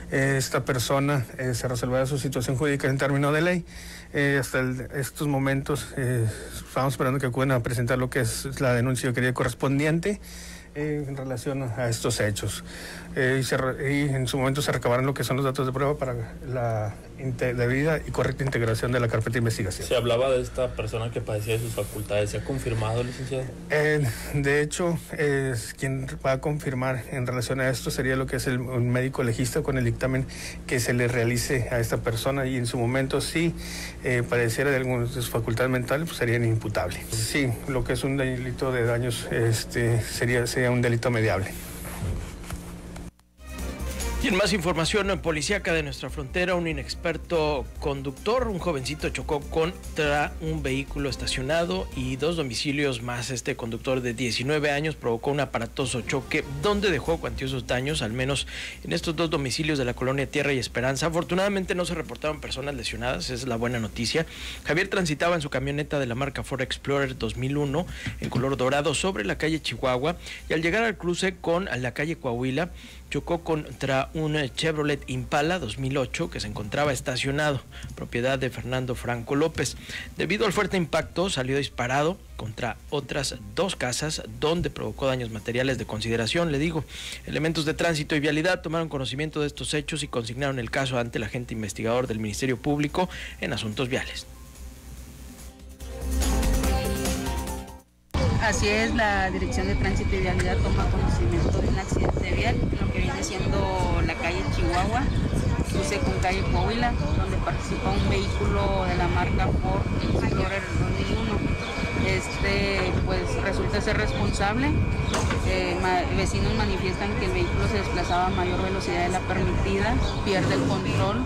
Esta persona eh, se resolverá su situación jurídica en términos de ley. Eh, hasta estos momentos eh, estamos esperando que acudan a presentar lo que es la denuncia de correspondiente eh, en relación a estos hechos. Eh, y, se re- y en su momento se recabarán lo que son los datos de prueba para la debida y correcta integración de la carpeta de investigación. Se hablaba de esta persona que padecía de sus facultades. ¿Se ha confirmado, licenciado? Eh, de hecho, eh, quien va a confirmar en relación a esto sería lo que es el un médico legista con el dictamen que se le realice a esta persona y en su momento si eh, padeciera de alguna de sus facultades mentales, pues sería inimputable. Sí, lo que es un delito de daños este, sería, sería un delito mediable. Y en más información policíaca de nuestra frontera, un inexperto conductor, un jovencito chocó contra un vehículo estacionado y dos domicilios más. Este conductor de 19 años provocó un aparatoso choque donde dejó cuantiosos daños, al menos en estos dos domicilios de la colonia Tierra y Esperanza. Afortunadamente no se reportaron personas lesionadas, es la buena noticia. Javier transitaba en su camioneta de la marca Ford Explorer 2001 en color dorado sobre la calle Chihuahua y al llegar al cruce con la calle Coahuila, chocó contra un Chevrolet Impala 2008 que se encontraba estacionado, propiedad de Fernando Franco López. Debido al fuerte impacto, salió disparado contra otras dos casas donde provocó daños materiales de consideración, le digo. Elementos de tránsito y vialidad tomaron conocimiento de estos hechos y consignaron el caso ante el agente investigador del Ministerio Público en asuntos viales. Así es, la Dirección de Tránsito y Vialidad toma conocimiento de un accidente vial lo que viene siendo la calle Chihuahua, cruce con calle Coahuila, donde participa un vehículo de la marca Ford Explorer 2001. Este, pues resulta ser responsable. Eh, vecinos manifiestan que el vehículo se desplazaba a mayor velocidad de la permitida, pierde el control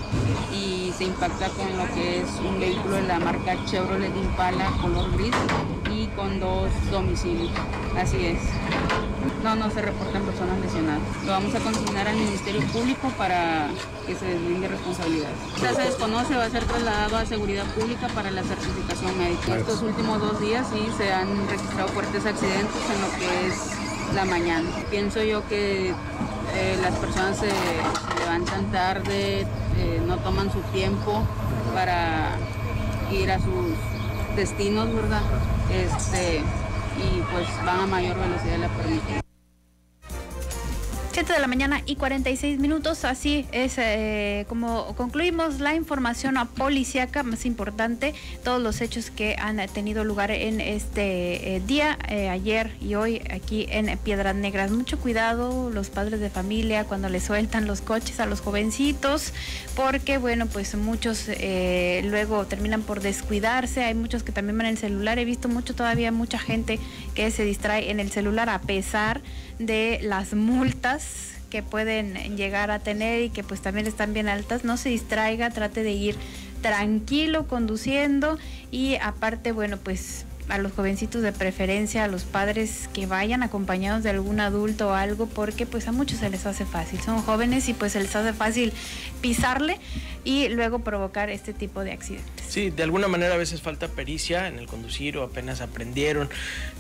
y se impacta con lo que es un vehículo de la marca Chevrolet Impala color gris y con dos domicilios. Así es. No, no se reportan personas lesionadas. Lo vamos a consignar al Ministerio Público para que se deslinde responsabilidad. Ya se desconoce, va a ser trasladado a Seguridad Pública para la certificación médica. Estos últimos dos días sí se han registrado fuertes accidentes en lo que es la mañana. Pienso yo que eh, las personas se, levantan tarde, eh, no toman su tiempo para ir a sus destinos, ¿verdad? Este, y pues van a mayor velocidad de la permitida. 7 de la mañana y 46 minutos, así es eh, como concluimos la información policíaca más importante, todos los hechos que han tenido lugar en este eh, día, eh, ayer y hoy aquí en Piedras Negras. Mucho cuidado los padres de familia cuando les sueltan los coches a los jovencitos, porque bueno, pues muchos luego terminan por descuidarse, hay muchos que también van en el celular, he visto mucho todavía mucha gente que se distrae en el celular a pesar de las multas que pueden llegar a tener y que pues también están bien altas, no se distraiga, trate de ir tranquilo conduciendo y aparte, bueno, pues a los jovencitos de preferencia, a los padres que vayan acompañados de algún adulto o algo, porque pues a muchos se les hace fácil. Son jóvenes y pues se les hace fácil pisarle y luego provocar este tipo de accidentes. Sí, de alguna manera a veces falta pericia en el conducir o apenas aprendieron.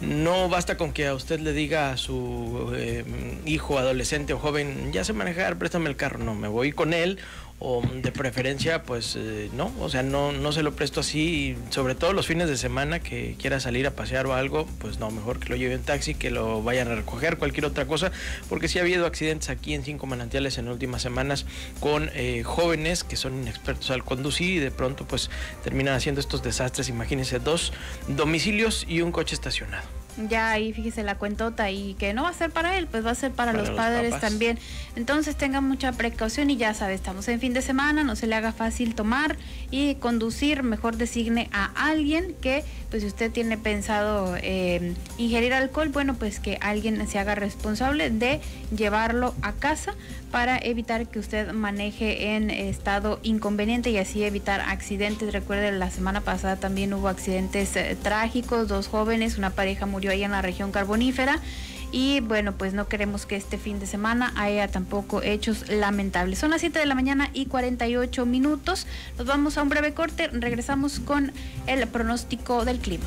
No basta con que a usted le diga a su eh, hijo, adolescente o joven, ya sé manejar, préstame el carro. No, me voy con él o de preferencia, pues eh, no, o sea, no, no se lo presto así, sobre todo los fines de semana que quiera salir a pasear o algo, pues no, mejor que lo lleve en taxi, que lo vayan a recoger, cualquier otra cosa, porque sí ha habido accidentes aquí en Cinco Manantiales en últimas semanas con eh, jóvenes que son inexpertos al conducir y de pronto pues terminan haciendo estos desastres, imagínense, dos domicilios y un coche estacionado ya ahí fíjese la cuentota y que no va a ser para él, pues va a ser para, los, padres también. Entonces tenga mucha precaución y ya sabe, estamos en fin de semana, no se le haga fácil tomar y conducir, mejor designe a alguien que, pues si usted tiene pensado eh, ingerir alcohol, bueno, pues que alguien se haga responsable de llevarlo a casa para evitar que usted maneje en estado inconveniente y así evitar accidentes. Recuerde, la semana pasada también hubo accidentes eh, trágicos, dos jóvenes, una pareja murió ahí en la región carbonífera. Y bueno, pues no queremos que este fin de semana haya tampoco hechos lamentables. Son las 7 de la mañana y 48 minutos. Nos vamos a un breve corte. Regresamos con el pronóstico del clima.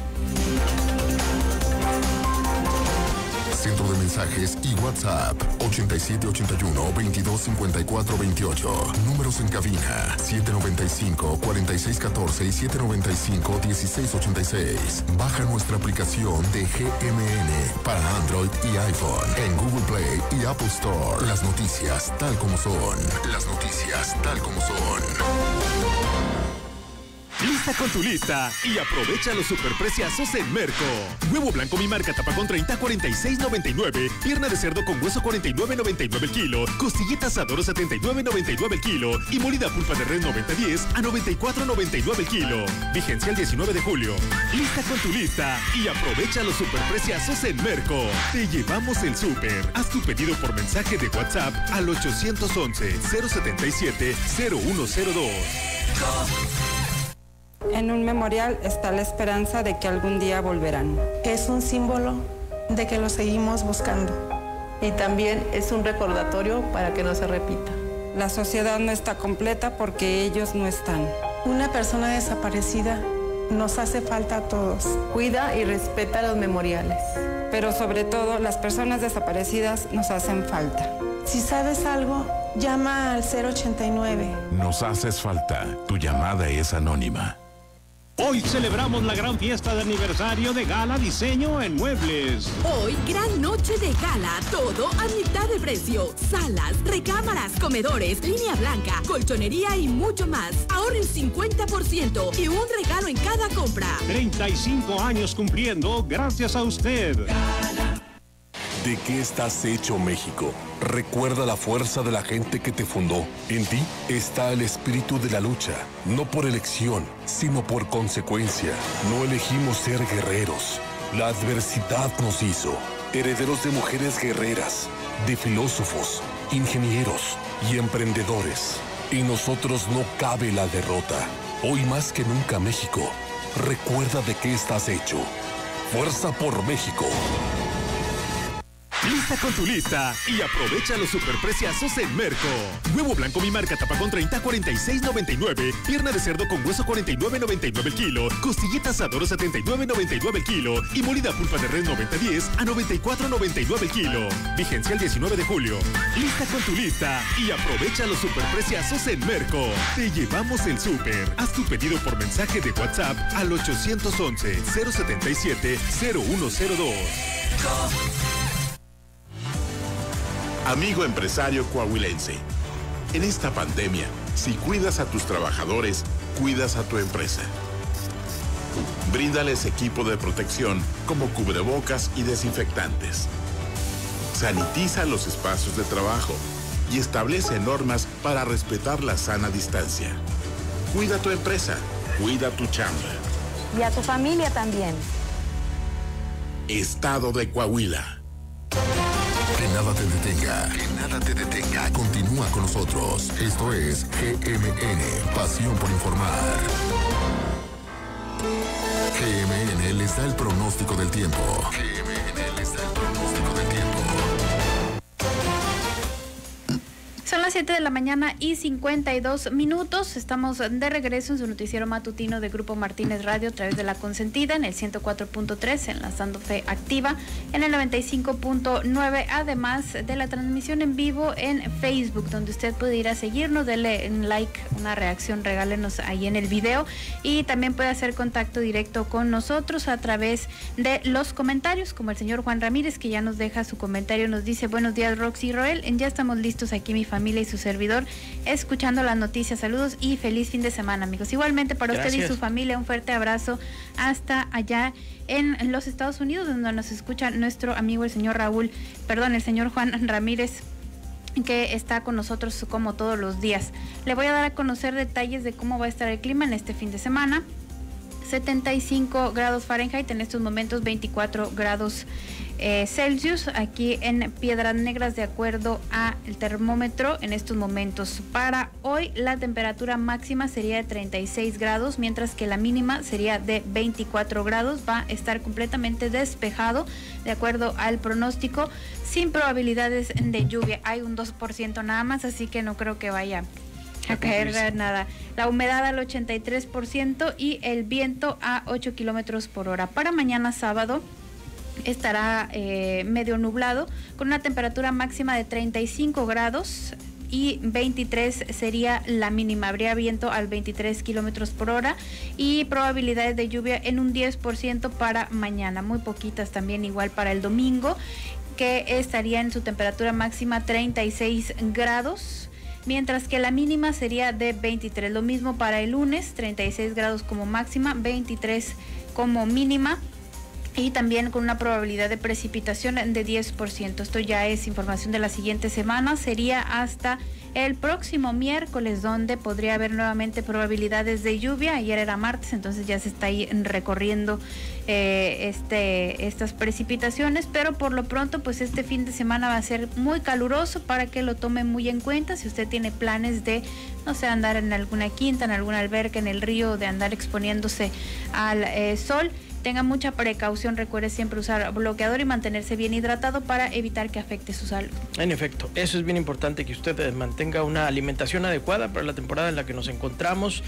Centro de mensajes y WhatsApp 8781-225428. Números en cabina 795-4614 y 795-1686. Baja nuestra aplicación de GMN para Android y iPhone en Google Play y Apple Store. Las noticias tal como son. Las noticias tal como son. Lista con tu lista y aprovecha los superpreciazos en Merco. Huevo blanco mi marca tapacón 30 46.99, pierna de cerdo con hueso 49.99 el kilo, costillitas adoro 79.99 el kilo y molida pulpa de res 90.10 a 94.99 el kilo. Vigencia el 19 de julio. Lista con tu lista y aprovecha los superpreciazos en Merco. Te llevamos el super. Haz tu pedido por mensaje de WhatsApp al 811 077 0102. En un memorial está la esperanza de que algún día volverán. Es un símbolo de que lo seguimos buscando. Y también es un recordatorio para que no se repita. La sociedad no está completa porque ellos no están. Una persona desaparecida nos hace falta a todos. Cuida y respeta los memoriales. Pero sobre todo las personas desaparecidas nos hacen falta. Si sabes algo, llama al 089. Nos haces falta. Tu llamada es anónima. Hoy celebramos la gran fiesta de aniversario de Gala Diseño en Muebles. Hoy, gran noche de gala, todo a mitad de precio. Salas, recámaras, comedores, línea blanca, colchonería y mucho más. Ahorren 50% y un regalo en cada compra. 35 años cumpliendo gracias a usted. ¿De qué estás hecho México? Recuerda la fuerza de la gente que te fundó. En ti está el espíritu de la lucha, no por elección, sino por consecuencia. No elegimos ser guerreros. La adversidad nos hizo herederos de mujeres guerreras, de filósofos, ingenieros y emprendedores. En nosotros no cabe la derrota. Hoy más que nunca México, recuerda de qué estás hecho. Fuerza por México. Lista con tu lista y aprovecha los superpreciazos en Merco. Huevo blanco mi marca tapacón 30 46.99, pierna de cerdo con hueso 49.99 el kilo, costillitas adoro 79.99 el kilo y molida pulpa de res 90.10 a 94.99 el kilo. Vigencia el 19 de julio. Lista con tu lista y aprovecha los superpreciazos en Merco. Te llevamos el super. Haz tu pedido por mensaje de WhatsApp al 811 077 0102. Amigo empresario coahuilense, en esta pandemia, si cuidas a tus trabajadores, cuidas a tu empresa. Bríndales equipo de protección como cubrebocas y desinfectantes. Sanitiza los espacios de trabajo y establece normas para respetar la sana distancia. Cuida tu empresa, cuida tu chamba. Y a tu familia también. Estado de Coahuila. Nada te detenga. Que nada te detenga. Continúa con nosotros. Esto es GMN, Pasión por Informar. GMN les da el pronóstico del tiempo. GMM 7 de la mañana y 52 minutos. Estamos de regreso en su noticiero matutino de Grupo Martínez Radio a través de la consentida en el 104.3, enlazando fe activa, en el 95.9, además de la transmisión en vivo en Facebook, donde usted puede ir a seguirnos, denle un like, una reacción, regálenos ahí en el video. Y también puede hacer contacto directo con nosotros a través de los comentarios, como el señor Juan Ramírez, que ya nos deja su comentario, nos dice buenos días Roxy Roel, ya estamos listos aquí mi familia y su servidor, escuchando las noticias. Saludos y feliz fin de semana, amigos. Igualmente para usted y su familia, un fuerte abrazo hasta allá en los Estados Unidos, donde nos escucha nuestro amigo el señor Raúl, perdón, el señor Juan Ramírez que está con nosotros como todos los días. Le voy a dar a conocer detalles de cómo va a estar el clima en este fin de semana. 75 grados Fahrenheit, en estos momentos 24 grados eh, Celsius, aquí en Piedras Negras, de acuerdo a el termómetro en estos momentos. Para hoy la temperatura máxima sería de 36 grados, mientras que la mínima sería de 24 grados. Va a estar completamente despejado, de acuerdo al pronóstico, sin probabilidades de lluvia. Hay un 2% nada más, así que no creo que vaya a caer nada. La humedad al 83% y el viento a 8 kilómetros por hora. Para mañana sábado estará eh, medio nublado con una temperatura máxima de 35 grados y 23 sería la mínima. Habría viento al 23 kilómetros por hora y probabilidades de lluvia en un 10% para mañana. Muy poquitas también, igual para el domingo, que estaría en su temperatura máxima 36 grados mientras que la mínima sería de 23. Lo mismo para el lunes, 36 grados como máxima, 23 como mínima y también con una probabilidad de precipitación de 10%. Esto ya es información de la siguiente semana, sería hasta el próximo miércoles donde podría haber nuevamente probabilidades de lluvia. Ayer era martes, entonces ya se está ahí recorriendo eh, este, estas precipitaciones, pero por lo pronto pues este fin de semana va a ser muy caluroso para que lo tome muy en cuenta. Si usted tiene planes de, no sé, andar en alguna quinta, en alguna alberca, en el río, de andar exponiéndose al eh, sol. Tenga mucha precaución, recuerde siempre usar bloqueador y mantenerse bien hidratado para evitar que afecte su salud. En efecto, eso es bien importante que usted mantenga una alimentación adecuada para la temporada en la que nos encontramos.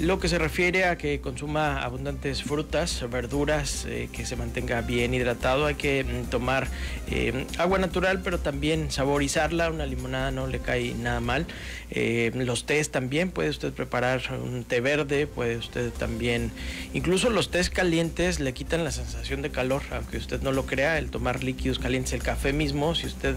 Lo que se refiere a que consuma abundantes frutas, verduras, eh, que se mantenga bien hidratado. Hay que mm, tomar eh, agua natural, pero también saborizarla. Una limonada no le cae nada mal. Eh, los tés también, puede usted preparar un té verde, puede usted también, incluso los tés calientes le quitan la sensación de calor, aunque usted no lo crea, el tomar líquidos calientes, el café mismo, si usted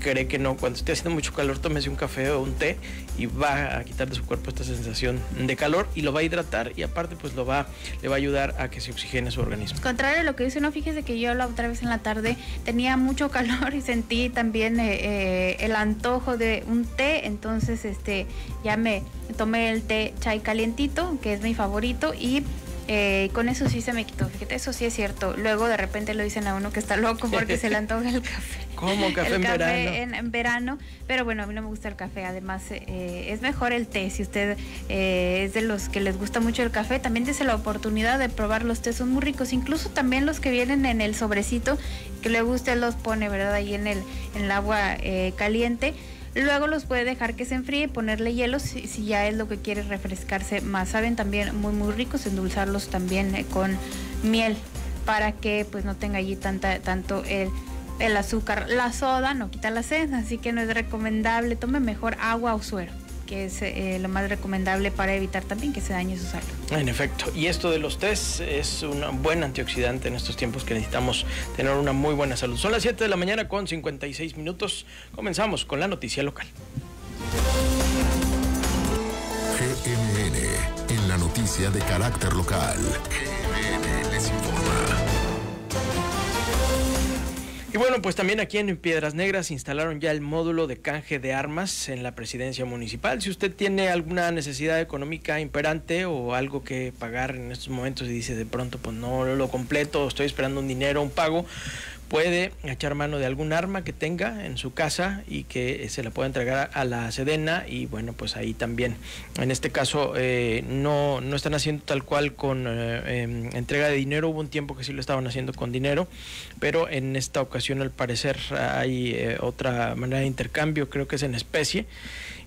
cree que no, cuando esté haciendo mucho calor, tómese un café o un té y va a quitar de su cuerpo esta sensación de calor y lo va a hidratar y aparte pues lo va, le va a ayudar a que se oxigene su organismo. Contrario a lo que dice, no, fíjese que yo la otra vez en la tarde tenía mucho calor y sentí también eh, eh, el antojo de un té, entonces este ya me tomé el té chai calientito, que es mi favorito, y eh, con eso sí se me quitó, fíjate, eso sí es cierto. Luego de repente lo dicen a uno que está loco porque se le antoja el café. ¿Cómo café el en café verano? En, en verano, pero bueno, a mí no me gusta el café, además eh, es mejor el té, si usted eh, es de los que les gusta mucho el café, también dése la oportunidad de probar los tés, son muy ricos, incluso también los que vienen en el sobrecito, que luego usted los pone, ¿verdad? Ahí en el, en el agua eh, caliente. Luego los puede dejar que se enfríe, ponerle hielo si, ya es lo que quiere refrescarse más. Saben también muy muy ricos, endulzarlos también eh, con miel para que pues no tenga allí tanta, tanto el, el azúcar. La soda no quita la sed, así que no es recomendable. Tome mejor agua o suero, que es eh, lo más recomendable para evitar también que se dañe su salud. En efecto, y esto de los test es un buen antioxidante en estos tiempos que necesitamos tener una muy buena salud. Son las 7 de la mañana con 56 minutos. Comenzamos con la noticia local. GMN, en la noticia de carácter local. Y bueno, pues también aquí en Piedras Negras instalaron ya el módulo de canje de armas en la presidencia municipal. Si usted tiene alguna necesidad económica imperante o algo que pagar en estos momentos y dice de pronto, pues no lo completo, estoy esperando un dinero, un pago, puede echar mano de algún arma que tenga en su casa y que se la pueda entregar a la Sedena y bueno, pues ahí también, en este caso, eh, no, no están haciendo tal cual con eh, em, entrega de dinero, hubo un tiempo que sí lo estaban haciendo con dinero, pero en esta ocasión al parecer hay eh, otra manera de intercambio, creo que es en especie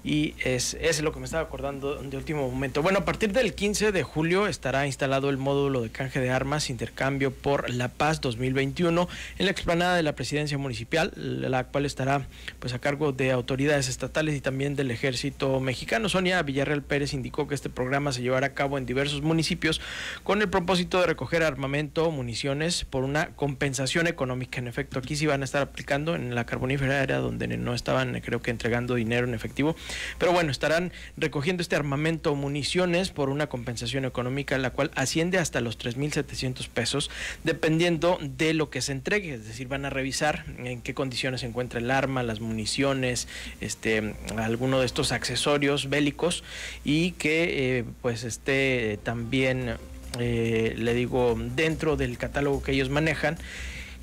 y es, es lo que me estaba acordando de último momento. Bueno, a partir del 15 de julio estará instalado el módulo de canje de armas intercambio por la paz 2021 en la explanada de la presidencia municipal, la cual estará pues a cargo de autoridades estatales y también del ejército mexicano. Sonia Villarreal Pérez indicó que este programa se llevará a cabo en diversos municipios con el propósito de recoger armamento, municiones por una compensación económica. En efecto, aquí sí van a estar aplicando en la carbonífera era donde no estaban creo que entregando dinero en efectivo pero bueno, estarán recogiendo este armamento o municiones por una compensación económica, la cual asciende hasta los 3.700 pesos, dependiendo de lo que se entregue. Es decir, van a revisar en qué condiciones se encuentra el arma, las municiones, este, alguno de estos accesorios bélicos y que eh, pues esté también, eh, le digo, dentro del catálogo que ellos manejan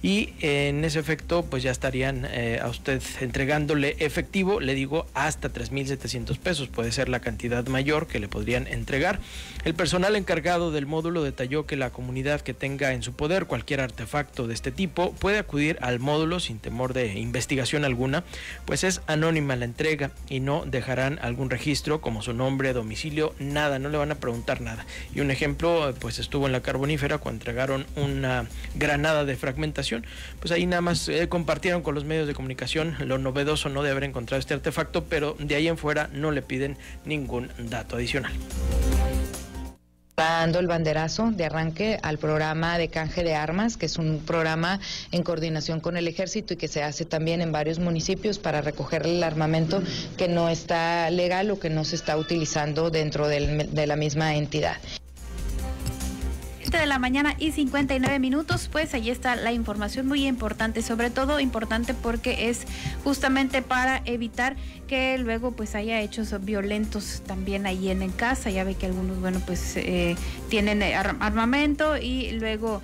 y en ese efecto pues ya estarían eh, a usted entregándole efectivo, le digo, hasta 3.700 pesos, puede ser la cantidad mayor que le podrían entregar. El personal encargado del módulo detalló que la comunidad que tenga en su poder cualquier artefacto de este tipo puede acudir al módulo sin temor de investigación alguna, pues es anónima la entrega y no dejarán algún registro como su nombre, domicilio, nada, no le van a preguntar nada. Y un ejemplo pues estuvo en la carbonífera cuando entregaron una granada de fragmentación pues ahí nada más eh, compartieron con los medios de comunicación lo novedoso no de haber encontrado este artefacto, pero de ahí en fuera no le piden ningún dato adicional. Dando el banderazo de arranque al programa de canje de armas, que es un programa en coordinación con el ejército y que se hace también en varios municipios para recoger el armamento que no está legal o que no se está utilizando dentro de la misma entidad de la mañana y 59 minutos, pues ahí está la información muy importante, sobre todo importante porque es justamente para evitar que luego pues haya hechos violentos también ahí en, casa. Ya ve que algunos, bueno, pues eh, tienen armamento y luego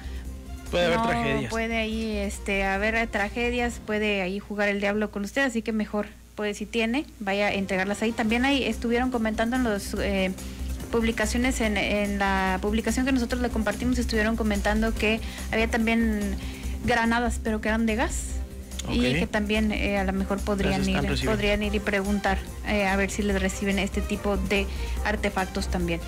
puede haber tragedias. Puede ahí este, haber tragedias, puede ahí jugar el diablo con usted, así que mejor, pues si tiene, vaya a entregarlas ahí. También ahí estuvieron comentando en los... Eh, publicaciones en, la publicación que nosotros le compartimos estuvieron comentando que había también granadas, pero que eran de gas. Y que también eh, a lo mejor podrían ir, podrían ir y preguntar eh, a ver si les reciben este tipo de artefactos también.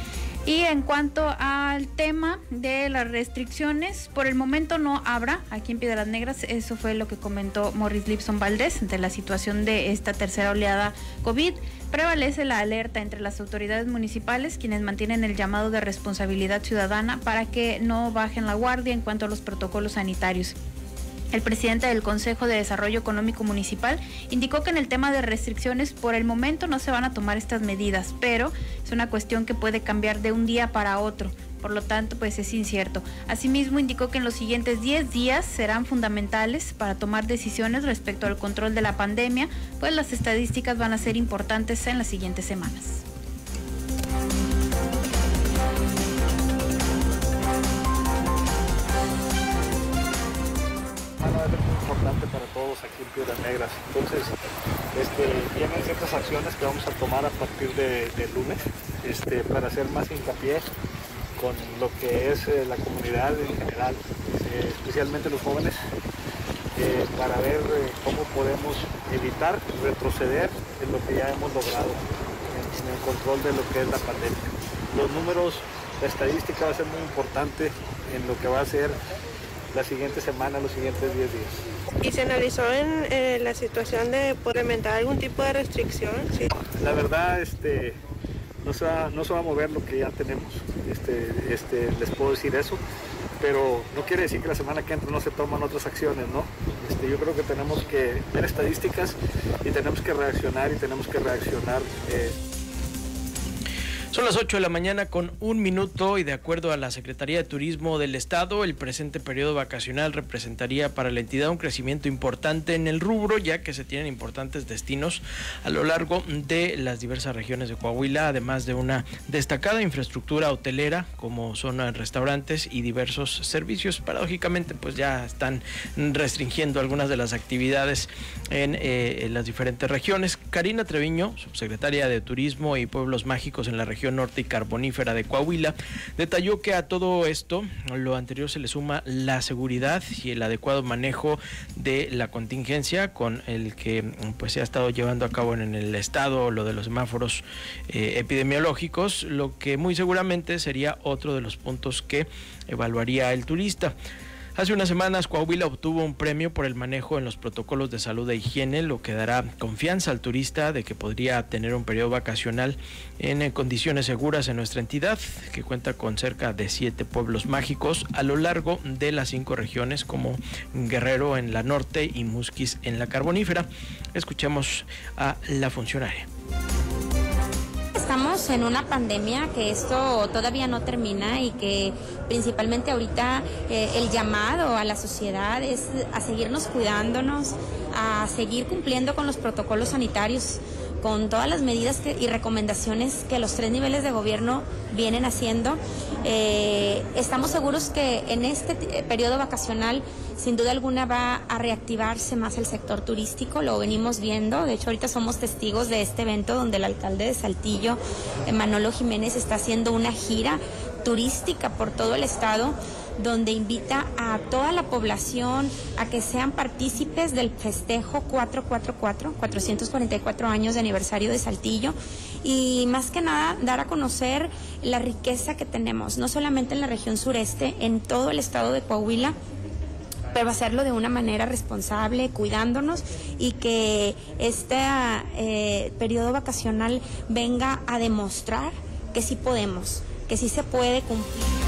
Y en cuanto al tema de las restricciones, por el momento no habrá aquí en Piedras Negras. Eso fue lo que comentó Morris Lipson Valdés ante la situación de esta tercera oleada COVID. Prevalece la alerta entre las autoridades municipales, quienes mantienen el llamado de responsabilidad ciudadana para que no bajen la guardia en cuanto a los protocolos sanitarios. El presidente del Consejo de Desarrollo Económico Municipal indicó que en el tema de restricciones por el momento no se van a tomar estas medidas, pero es una cuestión que puede cambiar de un día para otro. Por lo tanto, pues es incierto. Asimismo, indicó que en los siguientes 10 días serán fundamentales para tomar decisiones respecto al control de la pandemia, pues las estadísticas van a ser importantes en las siguientes semanas. para todos aquí en Piedras Negras. Entonces, este, vienen ciertas acciones que vamos a tomar a partir de, lunes este, para hacer más hincapié con lo que es eh, la comunidad en general, eh, especialmente los jóvenes, eh, para ver cómo podemos evitar retroceder en lo que ya hemos logrado en, el control de lo que es la pandemia. Los números, la estadística va a ser muy importante en lo que va a ser la siguiente semana, los siguientes 10 días. ¿Y se analizó en la situación de implementar algún tipo de restricción? Sí. La verdad, este, no se, va, no se va a mover lo que ya tenemos, este, este, les puedo decir eso, pero no quiere decir que la semana que entra no se toman otras acciones, ¿no? Este, yo creo que tenemos que ver estadísticas y tenemos que reaccionar y tenemos que reaccionar. Eh, Son las 8 de la mañana con un minuto y de acuerdo a la Secretaría de Turismo del Estado, el presente periodo vacacional representaría para la entidad un crecimiento importante en el rubro, ya que se tienen importantes destinos a lo largo de las diversas regiones de Coahuila, además de una destacada infraestructura hotelera como son restaurantes y diversos servicios. Paradójicamente, pues ya están restringiendo algunas de las actividades en, eh, en las diferentes regiones. Karina Treviño, subsecretaria de Turismo y Pueblos Mágicos en la región norte y carbonífera de Coahuila, detalló que a todo esto, lo anterior se le suma la seguridad y el adecuado manejo de la contingencia con el que pues se ha estado llevando a cabo en el estado lo de los semáforos eh, epidemiológicos, lo que muy seguramente sería otro de los puntos que evaluaría el turista. Hace unas semanas Coahuila obtuvo un premio por el manejo en los protocolos de salud e higiene, lo que dará confianza al turista de que podría tener un periodo vacacional en eh, condiciones seguras en nuestra entidad, que cuenta con cerca de siete pueblos mágicos a lo largo de las cinco regiones como Guerrero en la norte y Musquis en la carbonífera. Escuchemos a la funcionaria estamos en una pandemia que esto todavía no termina y que principalmente ahorita eh, el llamado a la sociedad es a seguirnos cuidándonos, a seguir cumpliendo con los protocolos sanitarios con todas las medidas y recomendaciones que los tres niveles de gobierno vienen haciendo. Eh, estamos seguros que en este periodo vacacional, sin duda alguna, va a reactivarse más el sector turístico, lo venimos viendo. De hecho, ahorita somos testigos de este evento donde el alcalde de Saltillo, Manolo Jiménez, está haciendo una gira turística por todo el estado donde invita a toda la población a que sean partícipes del festejo 444, 444 años de aniversario de Saltillo y más que nada dar a conocer la riqueza que tenemos, no solamente en la región sureste, en todo el estado de Coahuila, pero hacerlo de una manera responsable, cuidándonos y que este eh, periodo vacacional venga a demostrar que sí podemos, que sí se puede cumplir.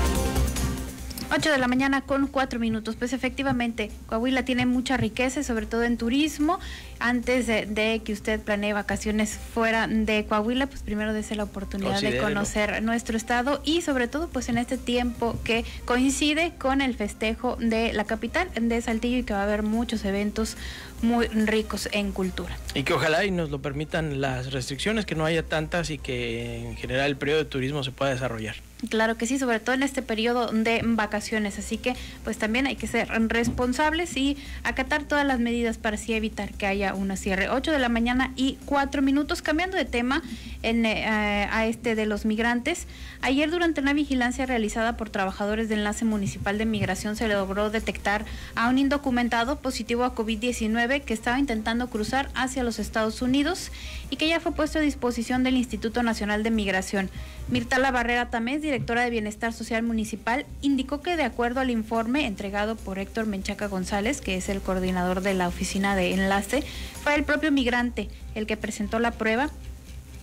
8 de la mañana con 4 minutos. Pues efectivamente, Coahuila tiene mucha riqueza, sobre todo en turismo. Antes de, que usted planee vacaciones fuera de Coahuila, pues primero dése la oportunidad de conocer nuestro estado y sobre todo pues en este tiempo que coincide con el festejo de la capital de Saltillo y que va a haber muchos eventos muy ricos en cultura. Y que ojalá y nos lo permitan las restricciones, que no haya tantas y que en general el periodo de turismo se pueda desarrollar. Claro que sí, sobre todo en este periodo de vacaciones, así que pues también hay que ser responsables y acatar todas las medidas para así evitar que haya una cierre. 8 de la mañana y 4 minutos, cambiando de tema en, eh, a este de los migrantes. Ayer durante una vigilancia realizada por trabajadores de Enlace Municipal de Migración se logró detectar a un indocumentado positivo a COVID-19 que estaba intentando cruzar hacia los Estados Unidos y que ya fue puesto a disposición del Instituto Nacional de Migración. Mirtala Barrera Tamés, directora de Bienestar Social Municipal, indicó que de acuerdo al informe entregado por Héctor Menchaca González, que es el coordinador de la oficina de enlace, fue el propio migrante el que presentó la prueba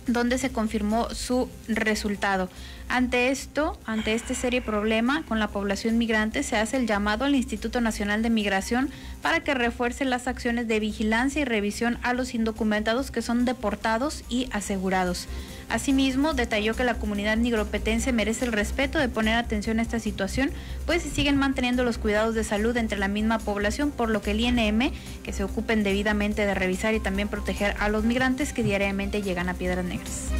donde se confirmó su resultado. Ante esto, ante este serio problema con la población migrante, se hace el llamado al Instituto Nacional de Migración para que refuerce las acciones de vigilancia y revisión a los indocumentados que son deportados y asegurados. Asimismo, detalló que la comunidad nigropetense merece el respeto de poner atención a esta situación, pues se siguen manteniendo los cuidados de salud entre la misma población, por lo que el INM, que se ocupen debidamente de revisar y también proteger a los migrantes que diariamente llegan a Piedras Negras.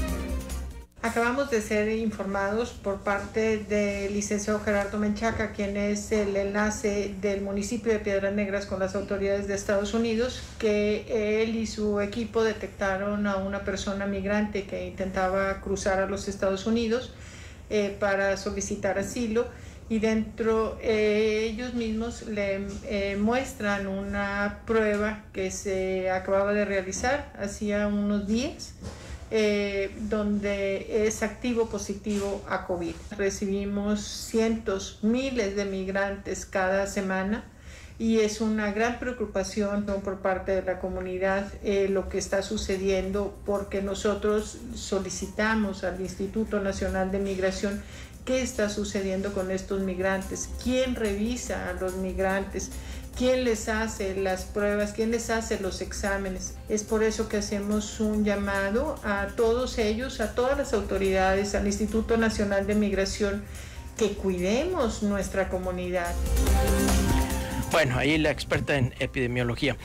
Acabamos de ser informados por parte del licenciado Gerardo Menchaca, quien es el enlace del municipio de Piedras Negras con las autoridades de Estados Unidos, que él y su equipo detectaron a una persona migrante que intentaba cruzar a los Estados Unidos eh, para solicitar asilo y dentro eh, ellos mismos le eh, muestran una prueba que se acababa de realizar hacía unos días eh, donde es activo positivo a COVID. Recibimos cientos, miles de migrantes cada semana y es una gran preocupación por parte de la comunidad eh, lo que está sucediendo porque nosotros solicitamos al Instituto Nacional de Migración qué está sucediendo con estos migrantes, quién revisa a los migrantes, quién les hace las pruebas, quién les hace los exámenes. Es por eso que hacemos un llamado a todos ellos, a todas las autoridades, al Instituto Nacional de Migración, que cuidemos nuestra comunidad. Bueno, ahí la experta en epidemiología.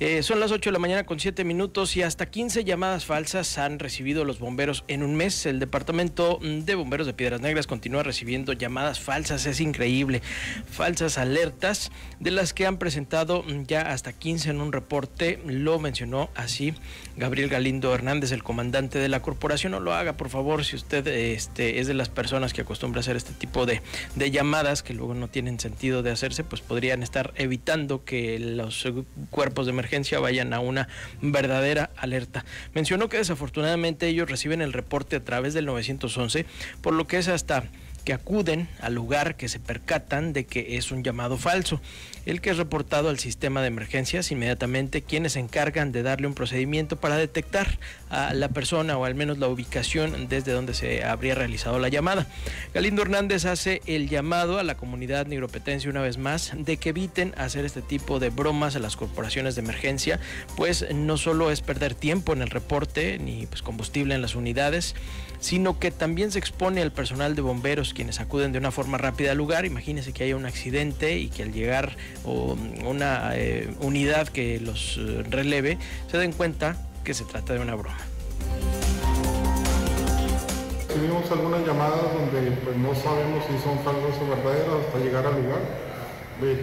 Eh, son las 8 de la mañana con 7 minutos y hasta 15 llamadas falsas han recibido los bomberos en un mes. El departamento de bomberos de Piedras Negras continúa recibiendo llamadas falsas, es increíble. Falsas alertas de las que han presentado ya hasta 15 en un reporte. Lo mencionó así Gabriel Galindo Hernández, el comandante de la corporación. No lo haga, por favor, si usted este, es de las personas que acostumbra hacer este tipo de, de llamadas que luego no tienen sentido de hacerse, pues podrían estar evitando que los cuerpos de emergencia vayan a una verdadera alerta. Mencionó que desafortunadamente ellos reciben el reporte a través del 911, por lo que es hasta que acuden al lugar que se percatan de que es un llamado falso el que es reportado al sistema de emergencias inmediatamente quienes se encargan de darle un procedimiento para detectar a la persona o al menos la ubicación desde donde se habría realizado la llamada. Galindo Hernández hace el llamado a la comunidad nigropetense una vez más de que eviten hacer este tipo de bromas a las corporaciones de emergencia, pues no solo es perder tiempo en el reporte ni pues combustible en las unidades, sino que también se expone al personal de bomberos quienes acuden de una forma rápida al lugar. Imagínense que haya un accidente y que al llegar o una eh, unidad que los eh, releve se den cuenta que se trata de una broma. Recibimos algunas llamadas donde pues, no sabemos si son falsas o verdaderas hasta llegar al lugar.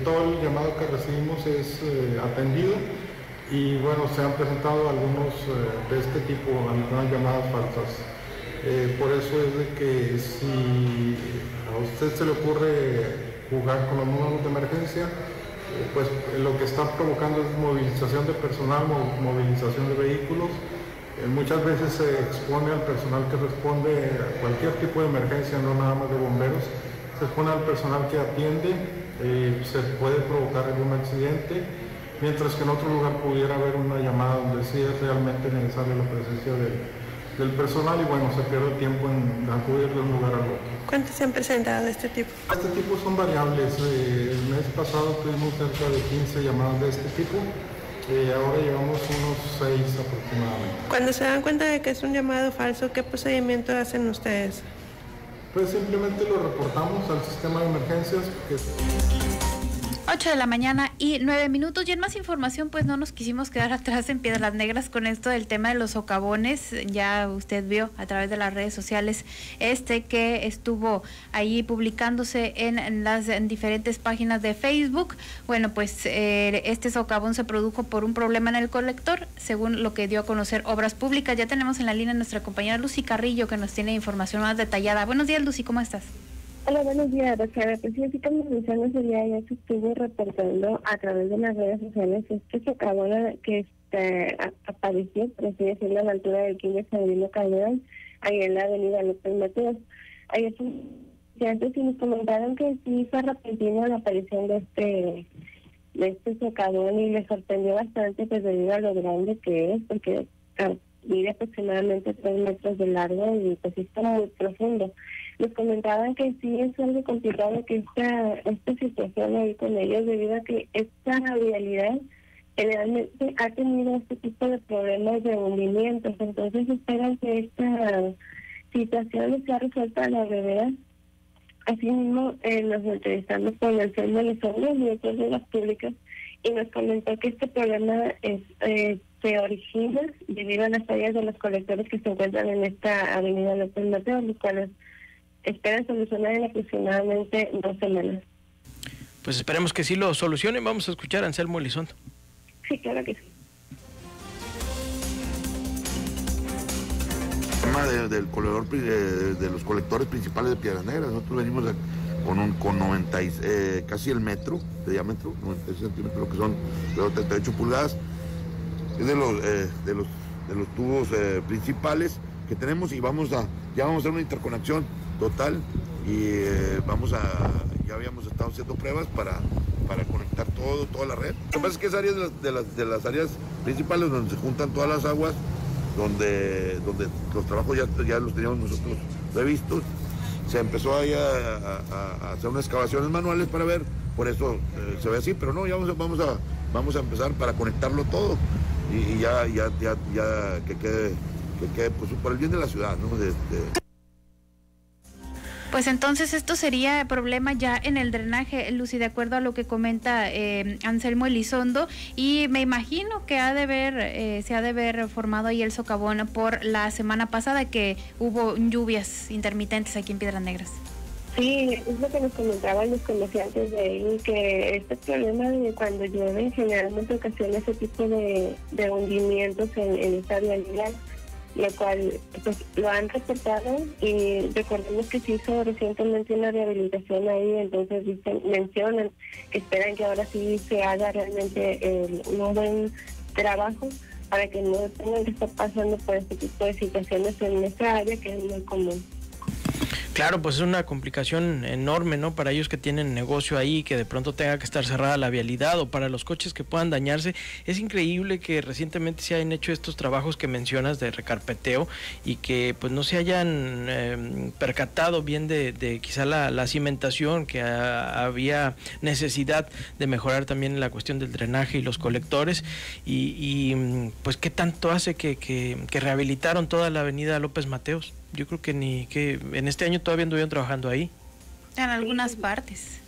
todo el llamado que recibimos es eh, atendido y bueno, se han presentado algunos de este tipo, algunas llamadas falsas. Por eso es de que si a usted se le ocurre jugar con los números de emergencia, pues lo que está provocando es movilización de personal, movilización de vehículos. Eh, muchas veces se expone al personal que responde a cualquier tipo de emergencia, no nada más de bomberos, se expone al personal que atiende, eh, se puede provocar algún accidente, mientras que en otro lugar pudiera haber una llamada donde sí es realmente necesaria la presencia del, del personal y bueno, se pierde tiempo en acudir de un lugar al otro. ¿Cuántos se han presentado de este tipo? Este tipo son variables. Eh, el mes pasado tuvimos cerca de 15 llamadas de este tipo. y ahora llevamos unos 6 aproximadamente. Cuando se dan cuenta de que es un llamado falso, ¿qué procedimiento hacen ustedes? Pues simplemente lo reportamos al sistema de emergencias. Porque 8 de la mañana y 9 minutos. Y en más información, pues no nos quisimos quedar atrás en Piedras Negras con esto del tema de los socavones. Ya usted vio a través de las redes sociales este que estuvo ahí publicándose en, las diferentes páginas de Facebook. Bueno, pues eh, este socavón se produjo por un problema en el colector, según lo que dio a conocer Obras Públicas. Ya tenemos en la línea nuestra compañera Lucy Carrillo que nos tiene información más detallada. Buenos días, Lucy, ¿cómo estás? Hola, buenos días, Roxana. Pues sí, así como mencionó ese día, ya se estuvo reportando a través de las redes sociales este socavón que este, apareció, por así decirlo, a la altura del 15 Sabrino Calderón, ahí en la avenida López Mateos. Ayer antes sí nos comentaron que sí fue repentino la aparición de este de este socavón y les sorprendió bastante pues debido a lo grande que es, porque mide aproximadamente tres metros de largo y pues está muy profundo les comentaban que sí es algo complicado que esta, esta situación ahí con ellos debido a que esta realidad generalmente ha tenido este tipo de problemas de hundimientos, entonces esperan que esta situación sea resuelta a la brevedad. Asimismo, eh, nos entrevistamos con el de Elizondo, director de las públicas, y nos comentó que este problema es, eh, se origina debido a las fallas de los colectores que se encuentran en esta avenida López Mateo, los cuales esperan solucionar en aproximadamente dos semanas. Pues esperemos que sí lo solucionen. Vamos a escuchar a Anselmo Elizondo. Sí, claro que sí. tema del colector, de, los colectores principales de Piedras Negras. Nosotros venimos con un con 90, eh, casi el metro de diámetro, 96 centímetros, que son de 38 pulgadas. Es de los, eh, de los, de los tubos eh, principales que tenemos y vamos a, ya vamos a hacer una interconexión total y eh, vamos a, ya habíamos estado haciendo pruebas para, para conectar todo, toda la red. Lo que pasa es que es área de las, de las, de las áreas principales donde se juntan todas las aguas, donde, donde los trabajos ya, ya los teníamos nosotros previstos se empezó ahí a, hacer unas excavaciones manuales para ver, por eso eh, se ve así, pero no, ya vamos vamos a, vamos a empezar para conectarlo todo y, ya, ya, ya, ya que quede, que quede pues, por el bien de la ciudad, ¿no? Pues entonces esto sería problema ya en el drenaje, Lucy, de acuerdo a lo que comenta eh, Anselmo Elizondo. Y me imagino que ha de ver, eh, se ha de ver formado ahí el socavón por la semana pasada que hubo lluvias intermitentes aquí en Piedras Negras. Sí, es lo que nos comentaban los comerciantes de ahí, que este problema de cuando llueve generalmente ocasiona ese tipo de, hundimientos en, en esta vialidad lo cual pues lo han reportado y recordemos que se hizo recientemente una rehabilitación ahí, entonces mencionan que esperan que ahora sí se haga realmente un buen trabajo para que no tengan que estar pasando por este tipo de situaciones en nuestra área que es muy común. Claro, pues es una complicación enorme, ¿no? Para ellos que tienen negocio ahí, que de pronto tenga que estar cerrada la vialidad o para los coches que puedan dañarse. Es increíble que recientemente se hayan hecho estos trabajos que mencionas de recarpeteo y que pues no se hayan em, percatado bien de, quizá la, cimentación, que había necesidad de mejorar también la cuestión del drenaje y los colectores. Y, pues qué tanto hace que, que rehabilitaron toda la avenida López Mateos yo creo que ni que en este año todavía anduvieron trabajando ahí. En algunas partes.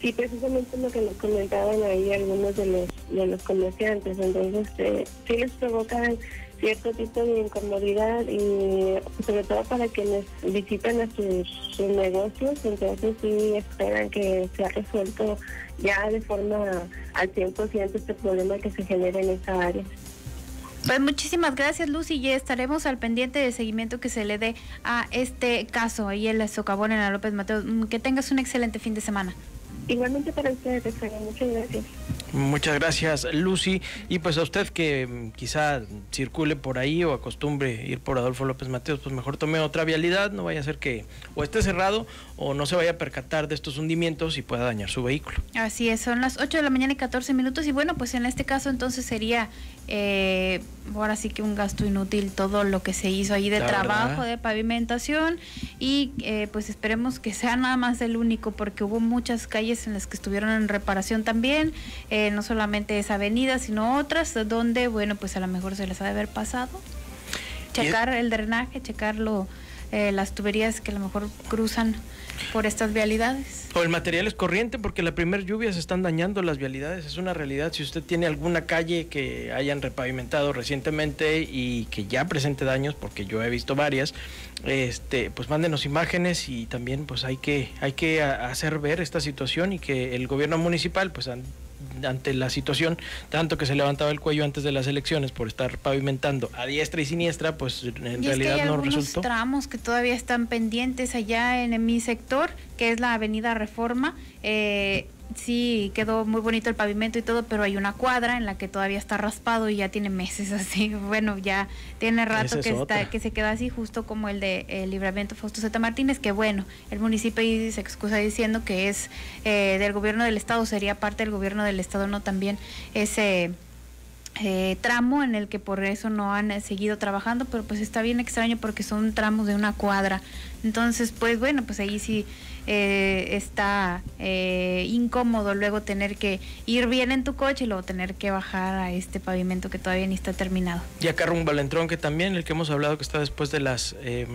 Sí, precisamente lo que nos comentaban ahí algunos de los, de los comerciantes. Entonces, eh, sí les provocan cierto tipo de incomodidad y sobre todo para quienes visitan a sus, sus negocios. Entonces, sí esperan que sea resuelto ya de forma al 100% este problema que se genera en esa área. Pues muchísimas gracias Lucy y estaremos al pendiente de seguimiento que se le dé a este caso ahí en el socavón en la López Mateo. Mm, que tengas un excelente fin de semana. Igualmente para ustedes, muchas gracias. Muchas gracias, Lucy. Y pues a usted que quizá circule por ahí o acostumbre ir por Adolfo López Mateos, pues mejor tome otra vialidad, no vaya a ser que o esté cerrado o no se vaya a percatar de estos hundimientos y pueda dañar su vehículo. Así es, son las 8 de la mañana y 14 minutos y bueno, pues en este caso entonces sería eh, ahora sí que un gasto inútil todo lo que se hizo ahí de trabajo, de pavimentación y eh, pues esperemos que sea nada más el único porque hubo muchas calles en las que estuvieron en reparación también, eh, no solamente esa avenida sino otras donde bueno pues a lo mejor se les ha de haber pasado. Checar el drenaje, checarlo eh, las tuberías que a lo mejor cruzan por estas vialidades. O el material es corriente porque la primera lluvia se están dañando las vialidades, es una realidad. Si usted tiene alguna calle que hayan repavimentado recientemente y que ya presente daños, porque yo he visto varias, este, pues mándenos imágenes y también pues hay que, hay que hacer ver esta situación y que el gobierno municipal pues ante la situación, tanto que se levantaba el cuello antes de las elecciones por estar pavimentando a diestra y siniestra, pues en realidad hay no resultó. tramos que todavía están pendientes allá en mi sector, que es la Avenida Reforma. Eh, sí quedó muy bonito el pavimento y todo, pero hay una cuadra en la que todavía está raspado y ya tiene meses así. Bueno, ya tiene rato que está que se queda así, justo como el de el libramiento Fausto Zeta Martínez, que bueno, el municipio se excusa diciendo que es eh, del gobierno del estado, sería parte del gobierno del estado, no también ese eh, tramo en el que por eso no han seguido trabajando, pero pues está bien extraño porque son tramos de una cuadra. Entonces, pues bueno, pues ahí sí eh, está eh, incómodo luego tener que ir bien en tu coche y luego tener que bajar a este pavimento que todavía ni está terminado. Y acá rumbo al entronque también, el que hemos hablado que está después de las em,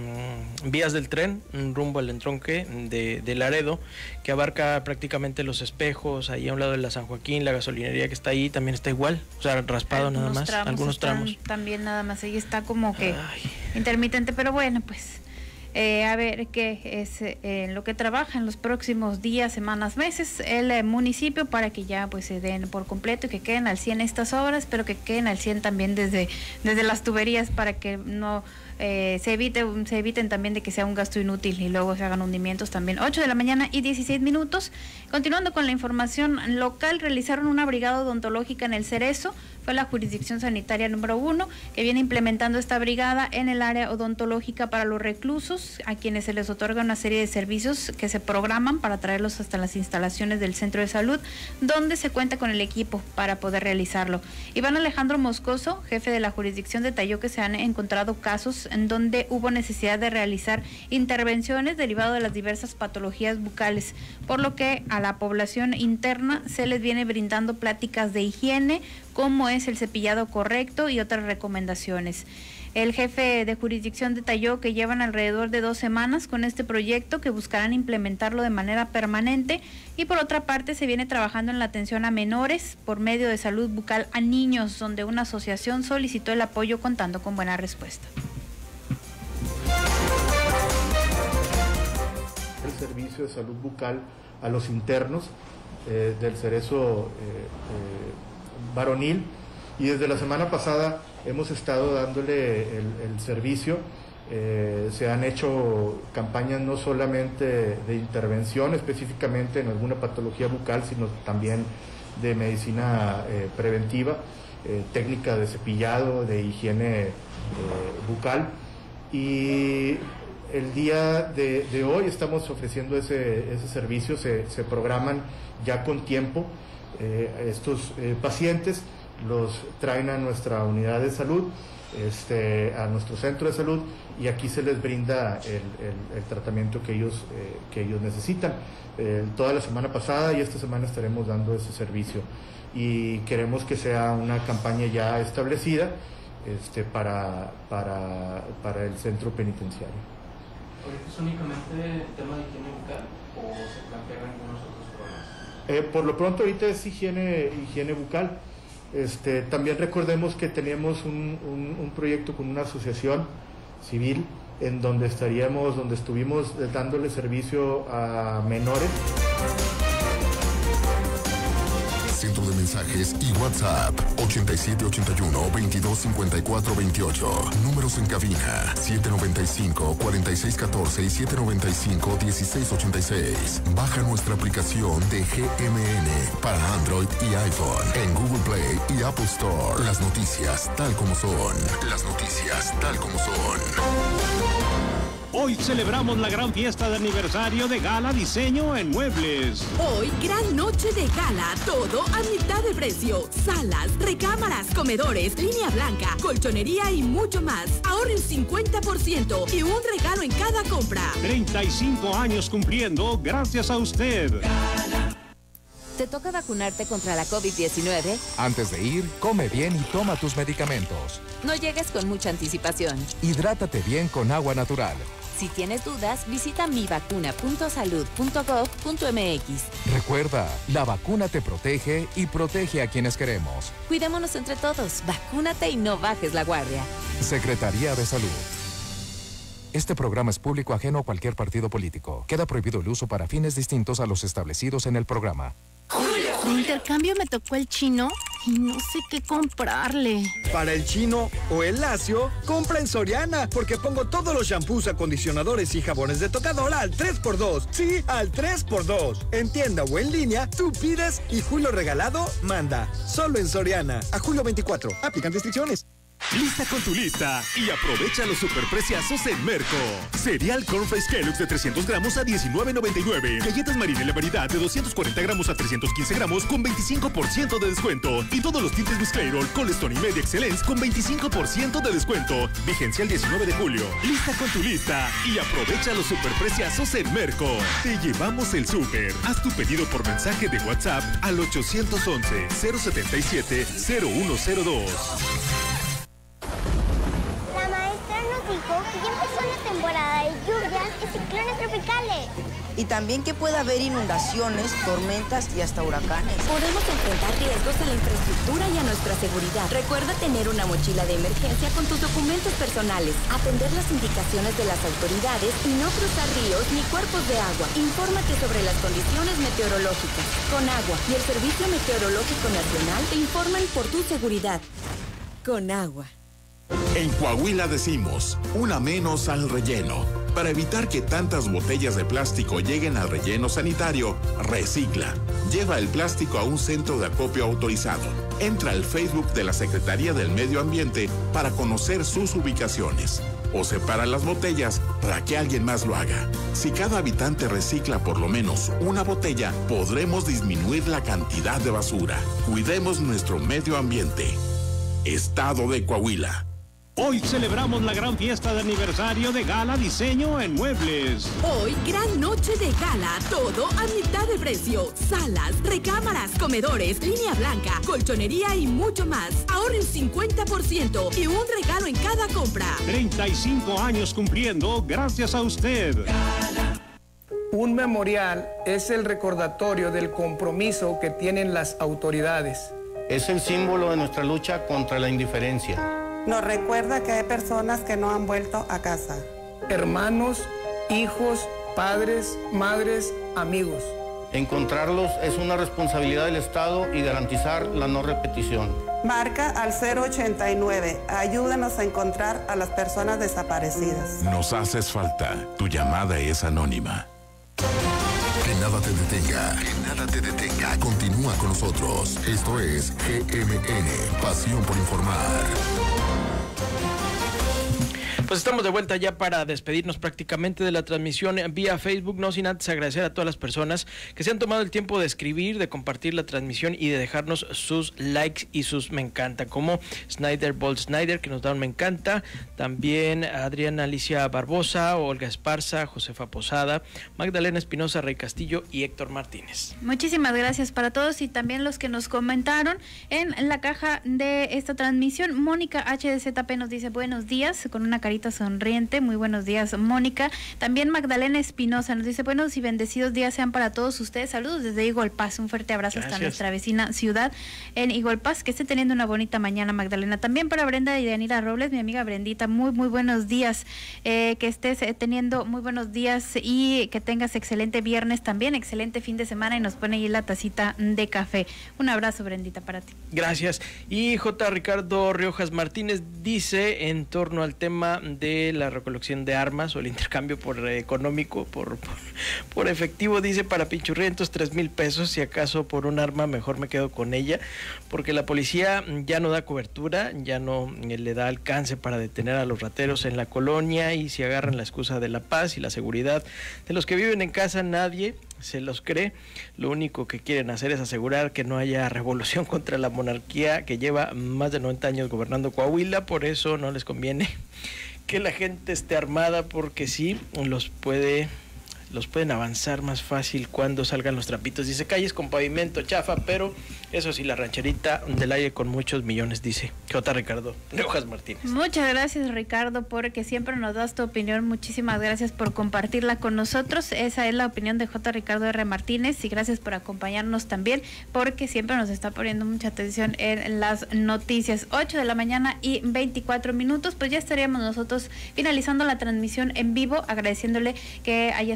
vías del tren, rumbo al entronque de, de, Laredo, que abarca prácticamente los espejos, ahí a un lado de la San Joaquín, la gasolinería que está ahí tamí está igual, o sea, raspado nada más, algunos tramos. También nada más, ahí está como que intermitente, pero bueno, pues eh, a ver qué es eh, lo que trabaja en los próximos días, semanas, meses el eh, municipio para que ya pues se den por completo y que queden al 100 estas obras, pero que queden al 100 también desde, desde las tuberías para que no se, evite, se eviten también de que sea un gasto inútil y luego se hagan hundimientos también. 8 de la mañana y 16 minutos. Continuando con la información local, realizaron una brigada odontológica en el Cerezo fue la jurisdicción sanitaria número uno, que viene implementando esta brigada en el área odontológica para los reclusos, a quienes se les otorga una serie de servicios que se programan para traerlos hasta las instalaciones del centro de salud, donde se cuenta con el equipo para poder realizarlo. Iván Alejandro Moscoso, jefe de la jurisdicción, detalló que se han encontrado casos en donde hubo necesidad de realizar intervenciones derivado de las diversas patologías bucales, por lo que a la población interna se les viene brindando pláticas de higiene, como es el cepillado correcto y otras recomendaciones. El jefe de jurisdicción detalló que llevan alrededor de dos semanas con este proyecto que buscarán implementarlo de manera permanente y por otra parte se viene trabajando en la atención a menores por medio de salud bucal a niños, donde una asociación solicitó el apoyo contando con buena respuesta. Servicio de salud bucal a los internos eh, del cerezo eh, eh, varonil y desde la semana pasada hemos estado dándole el, servicio. Eh, se han hecho campañas no solamente de intervención específicamente en alguna patología bucal, sino también de medicina eh, preventiva, eh, técnica de cepillado, de higiene bucal. Y el día de, hoy estamos ofreciendo ese, servicio, se, programan ya con tiempo estos pacientes los traen a nuestra unidad de salud, este, a nuestro centro de salud y aquí se les brinda el, tratamiento que ellos, eh, que ellos necesitan. Eh, toda la semana pasada y esta semana estaremos dando ese servicio y queremos que sea una campaña ya establecida este, para, para, el centro penitenciario. ¿Es únicamente tema de higiene bucal o se plantean algunos otros problemas? Eh, por lo pronto ahorita es higiene, higiene bucal. Este, también recordemos que teníamos un, un, proyecto con una asociación civil en donde estaríamos, donde estuvimos dándole servicio a menores mensajes y WhatsApp 8781-225428. Números en cabina 795-4614 y 795-1686. Baja nuestra aplicación de GMN para Android y iPhone en Google Play y Apple Store. Las noticias tal como son. Las noticias tal como son. Hoy celebramos la gran fiesta de aniversario de Gala Diseño en Muebles. Hoy, gran noche de gala, todo a mitad de precio. Salas, recámaras, comedores, línea blanca, colchonería y mucho más. Ahorren 50% y un regalo en cada compra. 35 años cumpliendo gracias a usted. ¿Te toca vacunarte contra la COVID-19? Antes de ir, come bien y toma tus medicamentos. No llegues con mucha anticipación. Hidrátate bien con agua natural. Si tienes dudas, visita mivacuna.salud.gov.mx. Recuerda, la vacuna te protege y protege a quienes queremos. Cuidémonos entre todos, vacúnate y no bajes la guardia. Secretaría de Salud. Este programa es público ajeno a cualquier partido político. Queda prohibido el uso para fines distintos a los establecidos en el programa. De intercambio me tocó el chino y no sé qué comprarle. Para el chino o el lacio, compra en Soriana, porque pongo todos los shampoos, acondicionadores y jabones de tocador al 3x2. Sí, al 3x2. En tienda o en línea, tú pides y Julio Regalado manda. Solo en Soriana. A julio 24. Aplican restricciones. Lista con tu lista y aprovecha los superpreciazos en Merco. Cereal Cornflakes Kellogg's de 300 gramos a 19.99. Galletas Marina en la variedad de 240 gramos a 315 gramos con 25% de descuento. Y todos los tintes Bisclairol, Colestone y Media Excellence con 25% de descuento. Vigencia el 19 de julio. Lista con tu lista y aprovecha los superpreciazos en Merco. Te llevamos el súper. Haz tu pedido por mensaje de WhatsApp al 811 077 0102. Y también que pueda haber inundaciones, tormentas y hasta huracanes. Podemos enfrentar riesgos a la infraestructura y a nuestra seguridad. Recuerda tener una mochila de emergencia con tus documentos personales, atender las indicaciones de las autoridades y no cruzar ríos ni cuerpos de agua. Infórmate sobre las condiciones meteorológicas. Con agua y el Servicio Meteorológico Nacional te informan por tu seguridad. Con agua. En Coahuila decimos, una menos al relleno. Para evitar que tantas botellas de plástico lleguen al relleno sanitario, recicla. Lleva el plástico a un centro de acopio autorizado Entra al Facebook de la Secretaría del Medio Ambiente para conocer sus ubicaciones. O separa las botellas para que alguien más lo haga. Si cada habitante recicla por lo menos una botella, podremos disminuir la cantidad de basura. Cuidemos nuestro medio ambiente. Estado de Coahuila. Hoy celebramos la gran fiesta de aniversario de Gala Diseño en Muebles. Hoy, gran noche de gala, todo a mitad de precio. Salas, recámaras, comedores, línea blanca, colchonería y mucho más. Ahorren 50% y un regalo en cada compra. 35 años cumpliendo gracias a usted. Un memorial es el recordatorio del compromiso que tienen las autoridades. Es el símbolo de nuestra lucha contra la indiferencia. Nos recuerda que hay personas que no han vuelto a casa. Hermanos, hijos, padres, madres, amigos. Encontrarlos es una responsabilidad del Estado y garantizar la no repetición. Marca al 089. Ayúdanos a encontrar a las personas desaparecidas. Nos haces falta. Tu llamada es anónima. Que nada te detenga. Que nada te detenga. Continúa con nosotros. Esto es GMN. Pasión por informar. Pues estamos de vuelta ya para despedirnos prácticamente de la transmisión vía Facebook, no sin antes agradecer a todas las personas que se han tomado el tiempo de escribir, de compartir la transmisión y de dejarnos sus likes y sus me encanta, como Snyder Bolt Snyder, que nos da un me encanta, también Adriana Alicia Barbosa, Olga Esparza, Josefa Posada, Magdalena Espinosa, Rey Castillo y Héctor Martínez. Muchísimas gracias para todos y también los que nos comentaron en la caja de esta transmisión. Mónica HDZP nos dice buenos días con una carita sonriente. Muy buenos días, Mónica. También Magdalena Espinosa nos dice buenos y bendecidos días sean para todos ustedes. Saludos desde Igualpaz. Un fuerte abrazo hasta nuestra vecina ciudad en Igualpaz. Que esté teniendo una bonita mañana, Magdalena. También para Brenda y Danira Robles, mi amiga Brendita. Muy, muy buenos días. Eh, que estés eh, teniendo muy buenos días y que tengas excelente viernes también. Excelente fin de semana y nos pone ahí la tacita de café. Un abrazo, Brendita, para ti. Gracias. Y J. Ricardo Riojas Martínez dice en torno al tema de la recolección de armas o el intercambio por eh, económico, por, por, por efectivo, dice para pinchurrientos tres mil pesos, si acaso por un arma mejor me quedo con ella, porque la policía ya no da cobertura, ya no eh, le da alcance para detener a los rateros en la colonia y si agarran la excusa de la paz y la seguridad de los que viven en casa, nadie se los cree. Lo único que quieren hacer es asegurar que no haya revolución contra la monarquía que lleva más de 90 años gobernando Coahuila, por eso no les conviene que la gente esté armada porque sí los puede los pueden avanzar más fácil cuando salgan los trapitos. Dice calles con pavimento chafa, pero eso sí, la rancherita del aire con muchos millones, dice J. Ricardo Rojas Martínez. Muchas gracias Ricardo porque siempre nos das tu opinión. Muchísimas gracias por compartirla con nosotros. Esa es la opinión de J. Ricardo R. Martínez y gracias por acompañarnos también porque siempre nos está poniendo mucha atención en las noticias. 8 de la mañana y 24 minutos. Pues ya estaríamos nosotros finalizando la transmisión en vivo agradeciéndole que haya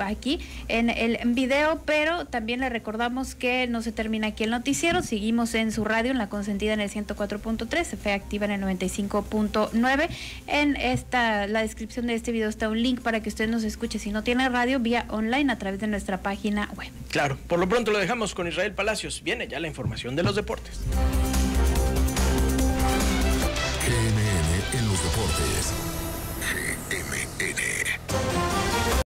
aquí en el video, pero también le recordamos que no se termina aquí el noticiero. Seguimos en su radio en la consentida en el 104.3, fe activa en el 95.9. En esta la descripción de este video está un link para que usted nos escuche si no tiene radio vía online a través de nuestra página web. Claro, por lo pronto lo dejamos con Israel Palacios. Viene ya la información de los deportes.